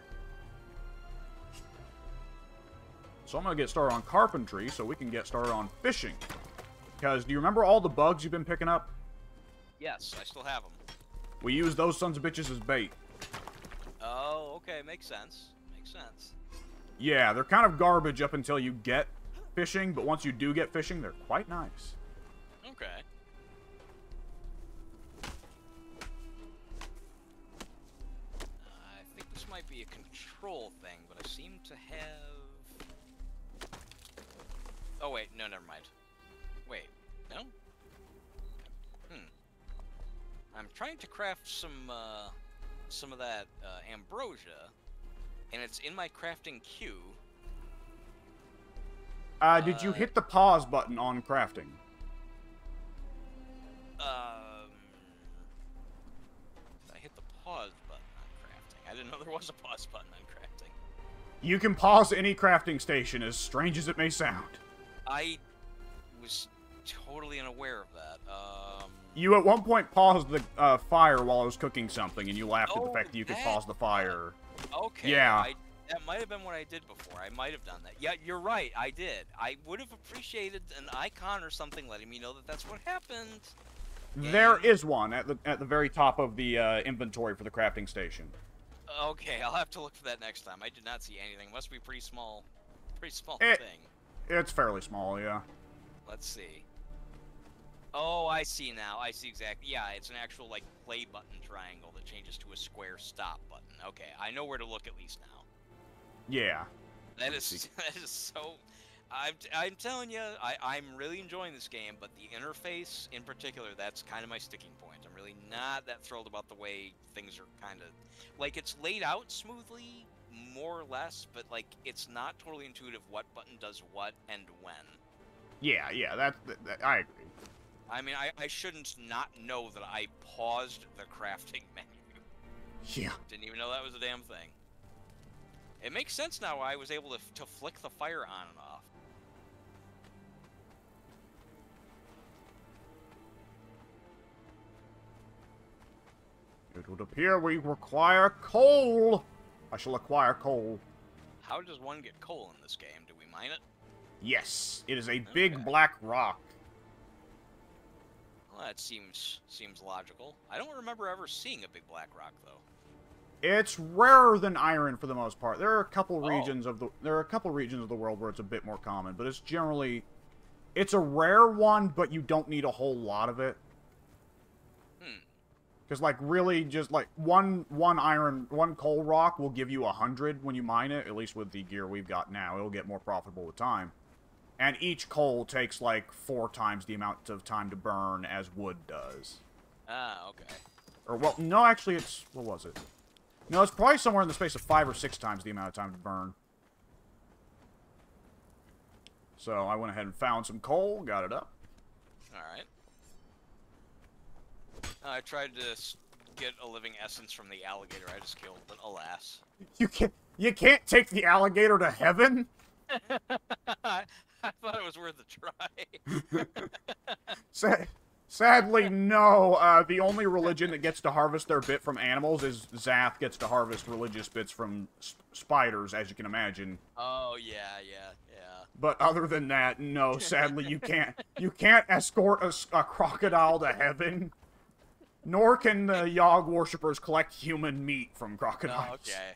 Speaker 1: So I'm gonna get started on carpentry so we can get started on fishing. Because do you remember all the bugs you've been picking up?
Speaker 2: Yes, I still have them.
Speaker 1: We use those sons of bitches as bait.
Speaker 2: Oh, okay, makes sense. Makes sense.
Speaker 1: Yeah, they're kind of garbage up until you get fishing, but once you do get fishing, they're quite nice.
Speaker 2: Okay. Oh wait, no, never mind. Wait, no. Hmm. I'm trying to craft some uh, some of that uh, ambrosia, and it's in my crafting queue.
Speaker 1: Uh, did you
Speaker 2: Uh,
Speaker 1: hit the pause button on crafting?
Speaker 2: Um, I hit the pause button on crafting. I didn't know there was a pause button on crafting.
Speaker 1: You can pause any crafting station, as strange as it may sound.
Speaker 2: I was totally unaware of that. Um,
Speaker 1: You at one point paused the uh, fire while I was cooking something, and you laughed at the
Speaker 2: Oh,
Speaker 1: fact that you could
Speaker 2: that-
Speaker 1: pause the fire.
Speaker 2: okay.
Speaker 1: Yeah.
Speaker 2: I, that might have been what I did before. I might have done that. Yeah, you're right. I did. I would have appreciated an icon or something letting me know that that's what happened.
Speaker 1: There
Speaker 2: Yeah.
Speaker 1: is one at the at the very top of the uh, inventory for the crafting station.
Speaker 2: Okay, I'll have to look for that next time. I did not see anything. Must be pretty small. Pretty small
Speaker 1: Eh.
Speaker 2: thing.
Speaker 1: It's fairly small, yeah.
Speaker 2: Let's see. Oh, I see now. I see exactly. Yeah, it's an actual like play button triangle that changes to a square stop button. Okay, I know where to look at least now.
Speaker 1: Yeah.
Speaker 2: That is that is so. I'm, I'm telling you, I, I'm really enjoying this game, but the interface in particular, that's kind of my sticking point. I'm really not that thrilled about the way things are kind of like it's laid out smoothly, more or less, but like it's not totally intuitive what button does what and when.
Speaker 1: Yeah, yeah, that, that, that- I agree.
Speaker 2: I mean, I, I shouldn't not know that I paused the crafting menu.
Speaker 1: Yeah.
Speaker 2: Didn't even know that was a damn thing. It makes sense now why I was able to, to flick the fire on and off.
Speaker 1: It would appear we require coal. I shall acquire coal.
Speaker 2: How does one get coal in this game? Do we mine it?
Speaker 1: Yes, it is a big black rock.
Speaker 2: Well, that seems seems logical. I don't remember ever seeing a big black rock though.
Speaker 1: It's rarer than iron for the most part. There are a couple
Speaker 2: Oh.
Speaker 1: regions of the there are a couple regions of the world where it's a bit more common, but it's generally it's a rare one, but you don't need a whole lot of it. Because like really, just like one one iron one coal rock will give you a hundred when you mine it. At least with the gear we've got now, it'll get more profitable with time. And each coal takes like four times the amount of time to burn as wood does.
Speaker 2: Ah, okay.
Speaker 1: Or well, no, actually, it's what was it? No, it's probably somewhere in the space of five or six times the amount of time to burn. So I went ahead and found some coal, got it up.
Speaker 2: All right. I tried to get a living essence from the alligator I just killed, but alas.
Speaker 1: You can't, you can't take the alligator to heaven.
Speaker 2: I thought it was worth a try.
Speaker 1: Sa- sadly, no. Uh, the only religion that gets to harvest their bit from animals is Zath gets to harvest religious bits from spiders, as you can imagine.
Speaker 2: oh yeah, yeah, yeah.
Speaker 1: But other than that, no. Sadly, you can't. You can't escort a crocodile to heaven. Nor can the Yog worshippers collect human meat from crocodiles.
Speaker 2: Oh, okay.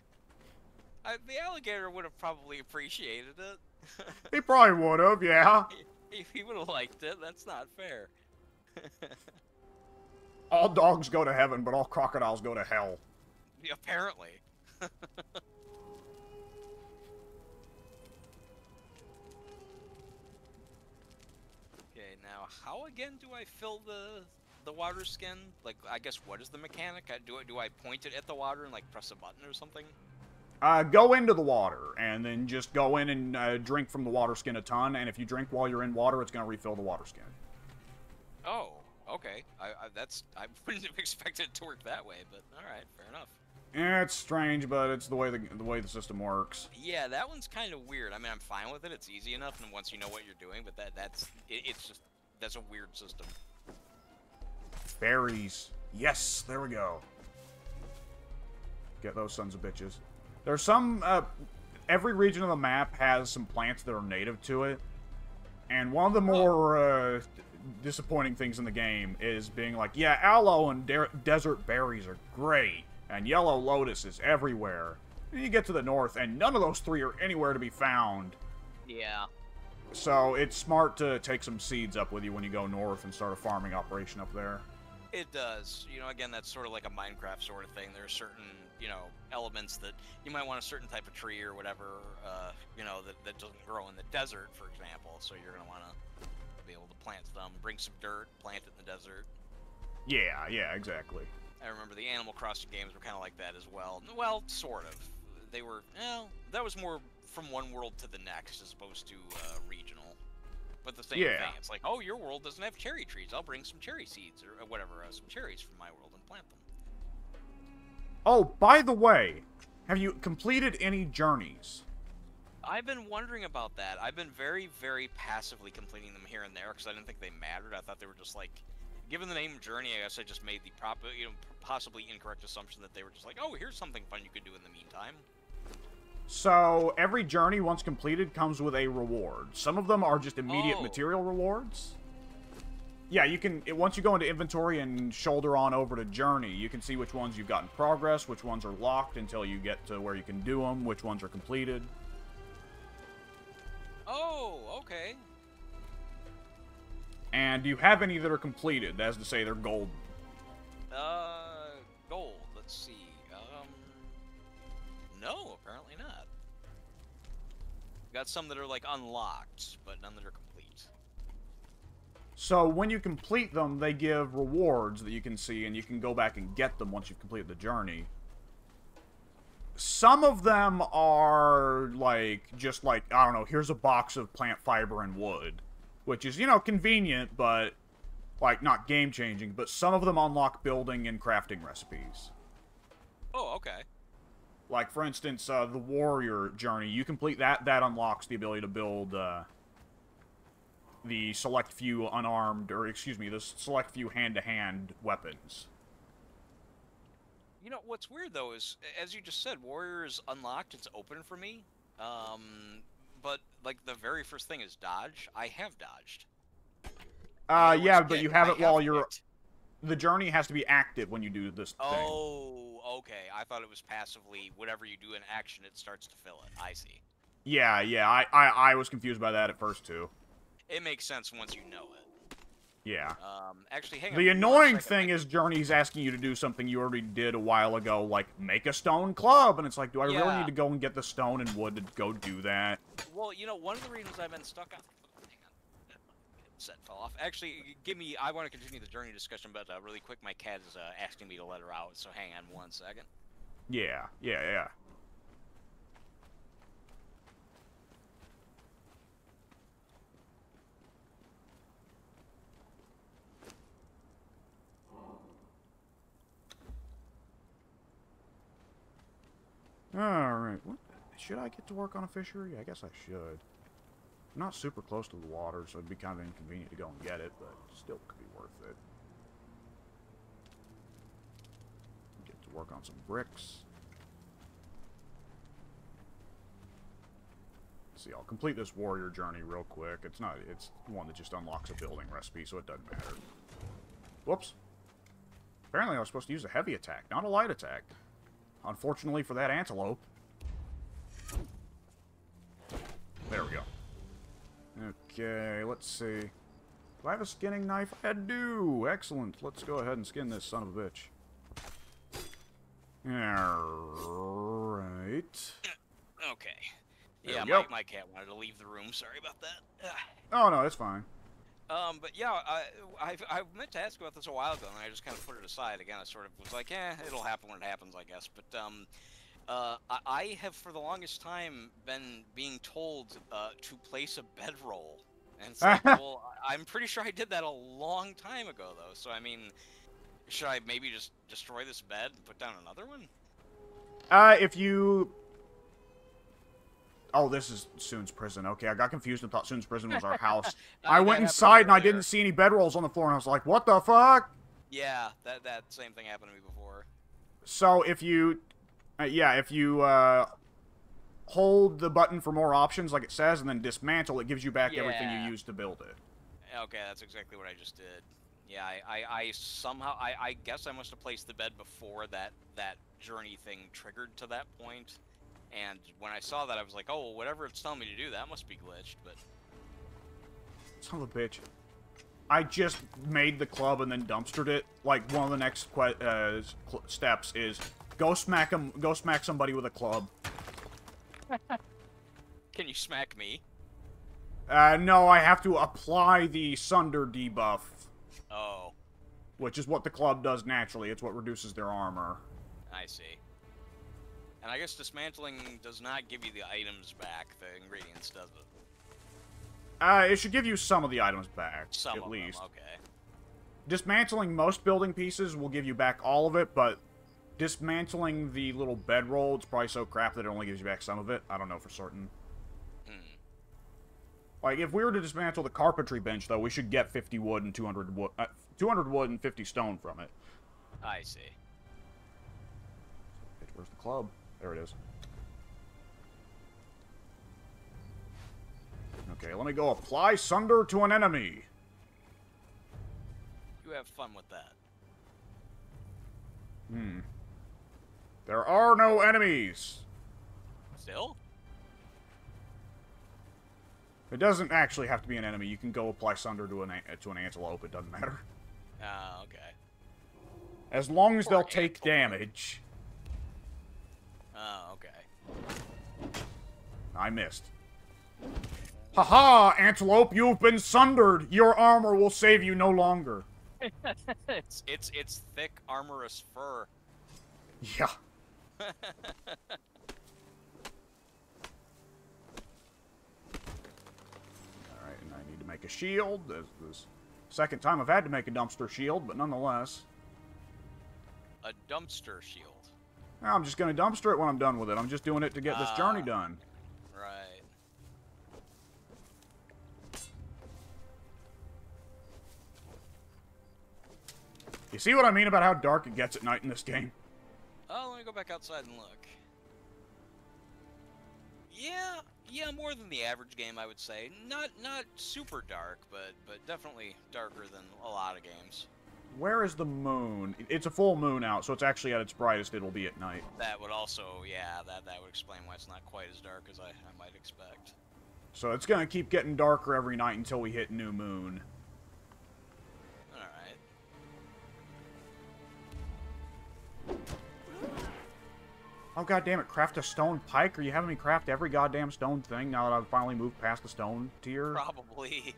Speaker 2: I, the alligator would have probably appreciated it.
Speaker 1: He probably would have, yeah.
Speaker 2: if he would have liked it, that's not fair.
Speaker 1: All dogs go to heaven, but all crocodiles go to hell.
Speaker 2: Apparently. okay, now how again do I fill the the water skin? Like, I guess what is the mechanic? I, do I do I point it at the water and like press a button or something?
Speaker 1: Uh, go into the water, and then just go in and uh, drink from the water skin a ton, and if you drink while you're in water, it's going to refill the water skin.
Speaker 2: Oh, okay. I, I that's I wouldn't have expected it to work that way, but all right, fair enough.
Speaker 1: Eh, It's strange, but it's the way the, the way the system works.
Speaker 2: Yeah, that one's kind of weird. I mean, I'm fine with it. It's easy enough, and once you know what you're doing, but that that's it, it's just that's a weird system.
Speaker 1: Berries. Yes, there we go. Get those sons of bitches. There's some, uh, every region of the map has some plants that are native to it. And one of the more, uh, disappointing things in the game is being like, yeah, aloe and de- desert berries are great, and yellow lotus is everywhere. And you get to the north, and none of those three are anywhere to be found.
Speaker 2: Yeah.
Speaker 1: So it's smart to take some seeds up with you when you go north and start a farming operation up there.
Speaker 2: It does. You know, again, that's sort of like a Minecraft sort of thing. There are certain, you know, elements that you might want a certain type of tree or whatever, uh, you know, that, that doesn't grow in the desert, for example. So you're going to want to be able to plant them, bring some dirt, plant it in the desert.
Speaker 1: Yeah, yeah, exactly.
Speaker 2: I remember the Animal Crossing games were kind of like that as well. Well, sort of. They were, well, that was more from one world to the next as opposed to uh, regional. But the same
Speaker 1: Yeah.
Speaker 2: thing. It's like, oh, your world doesn't have cherry trees. I'll bring some cherry seeds or uh, whatever, uh, some cherries from my world and plant them.
Speaker 1: Oh, by the way, have you completed any journeys?
Speaker 2: I've been wondering about that. I've been very, very passively completing them here and there because I didn't think they mattered. I thought they were just like, given the name Journey, I guess I just made the proper, you know, possibly incorrect assumption that they were just like, oh, here's something fun you could do in the meantime.
Speaker 1: So, every journey, once completed, comes with a reward. Some of them are just immediate
Speaker 2: Oh.
Speaker 1: material rewards. Yeah, you can, it- once you go into inventory and shoulder on over to journey, you can see which ones you've got in progress, which ones are locked until you get to where you can do them, which ones are completed.
Speaker 2: Oh, okay.
Speaker 1: And do you have any that are completed? That is to say, they're gold.
Speaker 2: Uh, gold. Let's see. Um, no. Got some that are like unlocked, but none that are complete.
Speaker 1: So when you complete them, they give rewards that you can see, and you can go back and get them once you've completed the journey. Some of them are like just like I don't know. Here's a box of plant fiber and wood, which is you know convenient, but like not game changing. But some of them unlock building and crafting recipes.
Speaker 2: Oh, okay.
Speaker 1: Like for instance, uh, the warrior journey. You complete that, that unlocks the ability to build uh, the select few unarmed, or excuse me, the select few hand-to-hand weapons.
Speaker 2: You know what's weird though is, as you just said, Warrior is unlocked. It's open for me. Um, but like the very first thing is dodge. I have dodged.
Speaker 1: Uh, yeah, but you have
Speaker 2: I
Speaker 1: it while you're.
Speaker 2: kicked.
Speaker 1: The journey has to be active when you do this thing.
Speaker 2: Oh, okay. I thought it was passively. Whatever you do in action, it starts to fill it. I see.
Speaker 1: Yeah, yeah. I, I, I was confused by that at first too.
Speaker 2: It makes sense once you know it.
Speaker 1: Yeah.
Speaker 2: Um, actually, hang on.
Speaker 1: The annoying thing is Journey's asking you to do something you already did a while ago, like make a stone club, and it's like, do I really need to go and get the stone and wood to go do that?
Speaker 2: Well, you know, one of the reasons I've been stuck on. On. Set fell off. Actually, give me. I want to continue the journey discussion, but uh, really quick, my cat is uh, asking me to let her out. So hang on one second.
Speaker 1: Yeah, yeah, yeah. Alright, Should I get to work on a fishery? I guess I should. Not super close to the water, so it'd be kind of inconvenient to go and get it, but still could be worth it. Get to work on some bricks. see, I'll complete this warrior journey real quick. It's not, it's one that just unlocks a building recipe, so it doesn't matter. Whoops. Apparently I was supposed to use a heavy attack, not a light attack. Unfortunately for that antelope. There we go. Okay, let's see. Do I have a skinning knife? I do! Excellent. Let's go ahead and skin this son of a bitch. Alright.
Speaker 2: Okay. yeah, my, my cat wanted to leave the room. Sorry about that.
Speaker 1: oh, no, that's fine.
Speaker 2: Um, but yeah, I, I, I meant to ask about this a while ago, and I just kind of put it aside. Again, I sort of was like, eh, it'll happen when it happens, I guess. But, um, uh, I have for the longest time been being told uh, to place a bedroll, and like, well, I'm pretty sure I did that a long time ago, though. So I mean, should I maybe just destroy this bed and put down another one?
Speaker 1: Uh, if you. Oh, this is Soon's prison. Okay, I got confused and thought Soon's prison was our house. I went inside and I didn't see any bedrolls on the floor, and I was like, "What the fuck?"
Speaker 2: Yeah, that that same thing happened to me before.
Speaker 1: So if you uh, yeah, if you uh, hold the button for more options, like it says, and then dismantle, it gives you back yeah. everything you used to build it.
Speaker 2: Okay, that's exactly what I just did. Yeah, I, I, I somehow, I, I guess I must have placed the bed before that, that journey thing triggered to that point. And when I saw that, I was like, oh, whatever it's telling me to do, that must be glitched, but...
Speaker 1: Son of a bitch. I just made the club and then dumpstered it. Like, one of the next uh, steps is Go smack him. Go smack somebody with a club.
Speaker 2: Can you smack me?
Speaker 1: Uh, no, I have to apply the Sunder debuff.
Speaker 2: Oh.
Speaker 1: Which is what the club does naturally. It's what reduces their armor.
Speaker 2: I see. And I guess dismantling does not give you the items back. The ingredients does it.
Speaker 1: Uh, it should give you some of the items back,
Speaker 2: some
Speaker 1: at least.
Speaker 2: Them, okay.
Speaker 1: Dismantling most building pieces will give you back all of it, but Dismantling the little bedroll, it's probably so crap that it only gives you back some of it. I don't know for certain. Hmm. Like, if we were to dismantle the carpentry bench, though, we should get 50 wood and 200 wood, uh, 200 wood and 50 stone from it.
Speaker 2: I see.
Speaker 1: Where's the club? There it is. Okay, let me go apply Sunder to an enemy.
Speaker 2: You have fun with that.
Speaker 1: Hmm. There are no enemies.
Speaker 2: Still?
Speaker 1: It doesn't actually have to be an enemy. You can go apply Sunder to an to an antelope. It doesn't matter.
Speaker 2: Ah, uh, okay.
Speaker 1: As long as Poor they'll take damage.
Speaker 2: Oh, okay.
Speaker 1: I missed. Haha, -ha, antelope, you've been sundered. Your armor will save you no longer.
Speaker 2: it's it's it's thick armorous fur.
Speaker 1: Yeah. Alright, and I need to make a shield. This is second time I've had to make a dumpster shield, but nonetheless.
Speaker 2: A dumpster shield?
Speaker 1: I'm just going to dumpster it when I'm done with it. I'm just doing it to get uh, this journey ah. done.
Speaker 2: Right.
Speaker 1: You see what I mean about how dark it gets at night in this game?
Speaker 2: Oh, let me go back outside and look. Yeah, yeah, more than the average game, I would say. Not not super dark, but but definitely darker than a lot of games.
Speaker 1: Where is the moon? It's a full moon out, so it's actually at its brightest it'll be at night.
Speaker 2: That would also, yeah, that, that would explain why it's not quite as dark as I, I might expect.
Speaker 1: So it's gonna keep getting darker every night until we hit new moon. Oh god damn it, craft a stone pike? Are you having me craft every goddamn stone thing now that I've finally moved past the stone tier?
Speaker 2: Probably.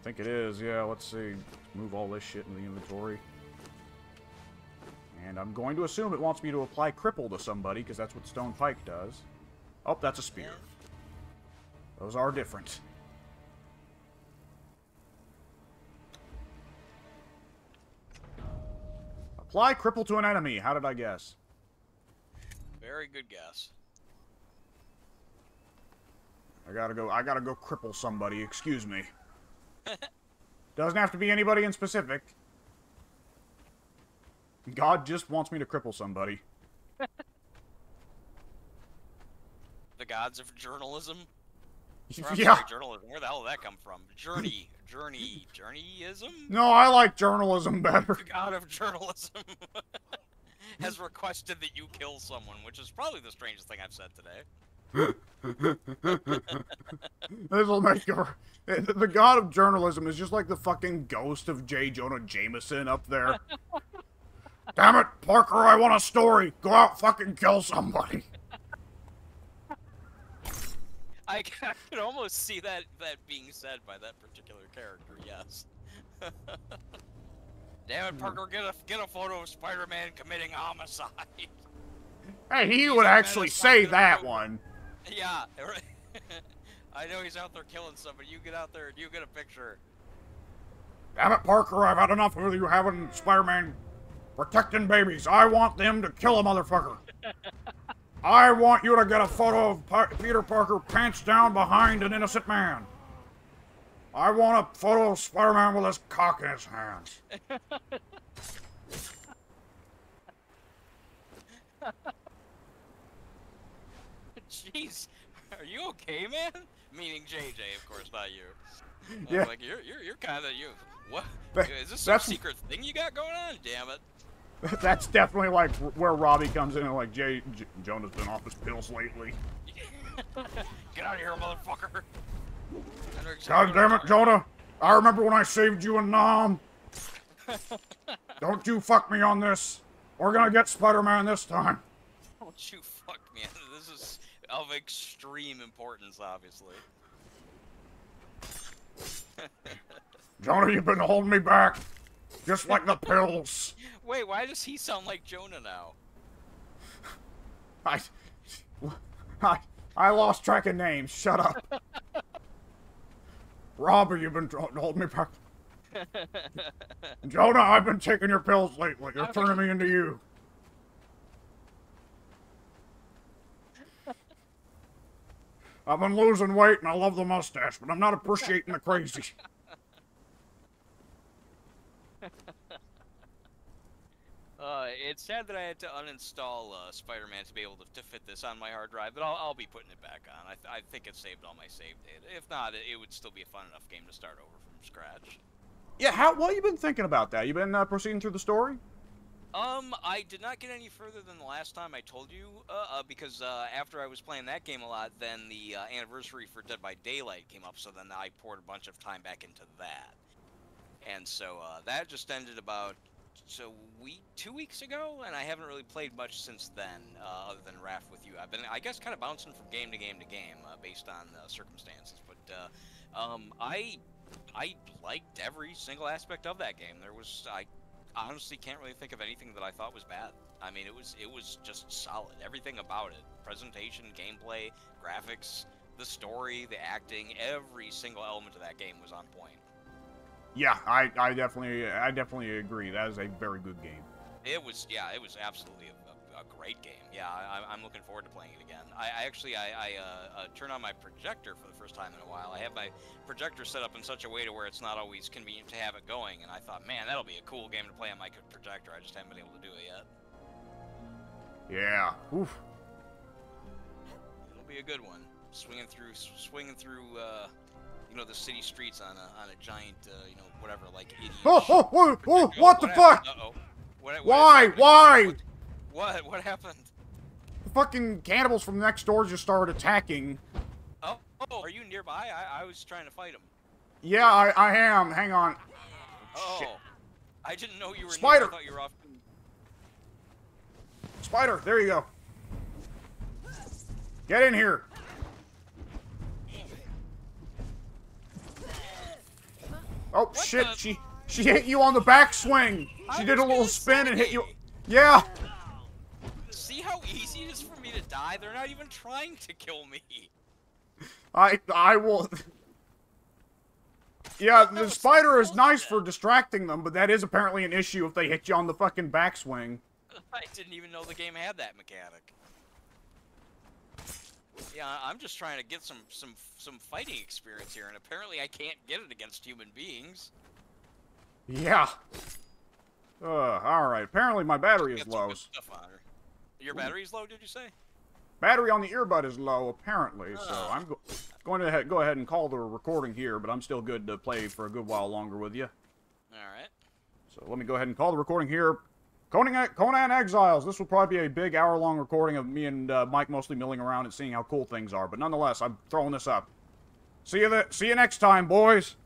Speaker 1: I think it is, yeah, let's see. Move all this shit in the inventory. And I'm going to assume it wants me to apply cripple to somebody, because that's what stone pike does. Oh, that's a spear. Those are different. Apply cripple to an enemy. How did I guess?
Speaker 2: Very good guess.
Speaker 1: I gotta go. I gotta go cripple somebody. Excuse me. Doesn't have to be anybody in specific. God just wants me to cripple somebody.
Speaker 2: The gods of journalism.
Speaker 1: Yeah.
Speaker 2: sorry, journalism. Where the hell did that come from? Journey, journey, journeyism.
Speaker 1: No, I like journalism better.
Speaker 2: The god of journalism has requested that you kill someone, which is probably the strangest thing I've said today.
Speaker 1: This will make her. The god of journalism is just like the fucking ghost of J. Jonah Jameson up there. Damn it, Parker, I want a story. Go out fucking kill somebody.
Speaker 2: I c- I could almost see that that being said by that particular character. Yes. Damn it, hmm. Parker! Get a get a photo of Spider-Man committing homicide.
Speaker 1: Hey, he would actually say that one.
Speaker 2: yeah. right. I know he's out there killing somebody. You get out there and you get a picture.
Speaker 1: Damn it, Parker, I've had enough of you having Spider-Man protecting babies. I want them to kill a motherfucker. I want you to get a photo of Par- Peter Parker pants down behind an innocent man. I want a photo of Spider-Man with his cock in his hands.
Speaker 2: Jeez, are you okay, man? Meaning JJ, of course, not you. I'm
Speaker 1: Yeah.
Speaker 2: Like you're you're you're kind of you. What? Is this some
Speaker 1: that's-
Speaker 2: secret thing you got going on? Damn it.
Speaker 1: That's definitely like where Robbie comes in and like, Jay, J- Jonah's been off his pills lately.
Speaker 2: Get out of here, motherfucker. I know exactly
Speaker 1: God damn it, Jonah! I remember when I saved you in Nam. Don't you fuck me on this. We're gonna get Spider-Man this time.
Speaker 2: Don't you fuck me. This is of extreme importance, obviously.
Speaker 1: Jonah, you've been holding me back. Just like the pills.
Speaker 2: Wait, why does he sound like Jonah now?
Speaker 1: I, I, I lost track of names. Shut up. Robert, you've been holding me back. Jonah, I've been taking your pills lately. They're turning me into you. I've been losing weight and I love the mustache, but I'm not appreciating the crazy.
Speaker 2: Uh, it's sad that I had to uninstall uh, Spider-Man to be able to, to fit this on my hard drive, but I'll, I'll be putting it back on. I, th- I think it saved all my save data. If not, it, it would still be a fun enough game to start over from scratch.
Speaker 1: Yeah, how? What you been thinking about that? You been uh, proceeding through the story?
Speaker 2: Um, I did not get any further than the last time I told you, uh, uh, because uh, after I was playing that game a lot, then the uh, anniversary for Dead by Daylight came up, so then I poured a bunch of time back into that. And so uh, that just ended about so week two weeks ago, and I haven't really played much since then, uh, other than Raft with you. I've been, I guess, kind of bouncing from game to game to game uh, based on circumstances. But uh, um, I, I liked every single aspect of that game. There was, I honestly can't really think of anything that I thought was bad. I mean, it was, it was just solid. Everything about it, presentation, gameplay, graphics, the story, the acting, every single element of that game was on point.
Speaker 1: Yeah, I, I definitely, I definitely agree. That is a very good game.
Speaker 2: It was, yeah, it was absolutely a, a, great game. Yeah, I, I'm looking forward to playing it again. I, I actually, I, I uh, uh, turned on my projector for the first time in a while. I have my projector set up in such a way to where it's not always convenient to have it going, and I thought, man, that'll be a cool game to play on my projector. I just haven't been able to do it yet.
Speaker 1: Yeah. Oof.
Speaker 2: It'll be a good one. Swinging through, swinging through, uh, you know, the city streets on a on a giant, uh, you know, whatever, like idiot.
Speaker 1: Oh, oh, oh, oh, what the fuck?
Speaker 2: Uh oh. What, what
Speaker 1: Why? Why?
Speaker 2: What? What happened?
Speaker 1: The fucking cannibals from next door just started attacking.
Speaker 2: Oh, oh, are you nearby? I, I was trying to fight them.
Speaker 1: Yeah, I, I am. Hang on.
Speaker 2: Oh,
Speaker 1: Shit.
Speaker 2: I didn't know you were
Speaker 1: Spider.
Speaker 2: near. I thought you were off.
Speaker 1: Spider, there you go. Get in here. Oh shit,
Speaker 2: the-
Speaker 1: she she hit you on the backswing. She did a little spin and hit you. Yeah.
Speaker 2: See how easy it is for me to die? They're not even trying to kill me.
Speaker 1: I I will Yeah, the spider is nice for distracting them, but that is apparently an issue if they hit you on the fucking backswing.
Speaker 2: I didn't even know the game had that mechanic. Yeah, I'm just trying to get some some some fighting experience here, and apparently I can't get it against human beings.
Speaker 1: Yeah. Uh, alright. Apparently my battery is low.
Speaker 2: good stuff on her. Your battery's low, did you say?
Speaker 1: Battery on the earbud is low, apparently, so
Speaker 2: Oh.
Speaker 1: I'm go going to go ahead and call the recording here, but I'm still good to play for a good while longer with you.
Speaker 2: All right.
Speaker 1: So let me go ahead and call the recording here. Conan, Conan Exiles. This will probably be a big hour-long recording of me and uh, Mike mostly milling around and seeing how cool things are. But nonetheless, I'm throwing this up. See you. The, see you next time, boys.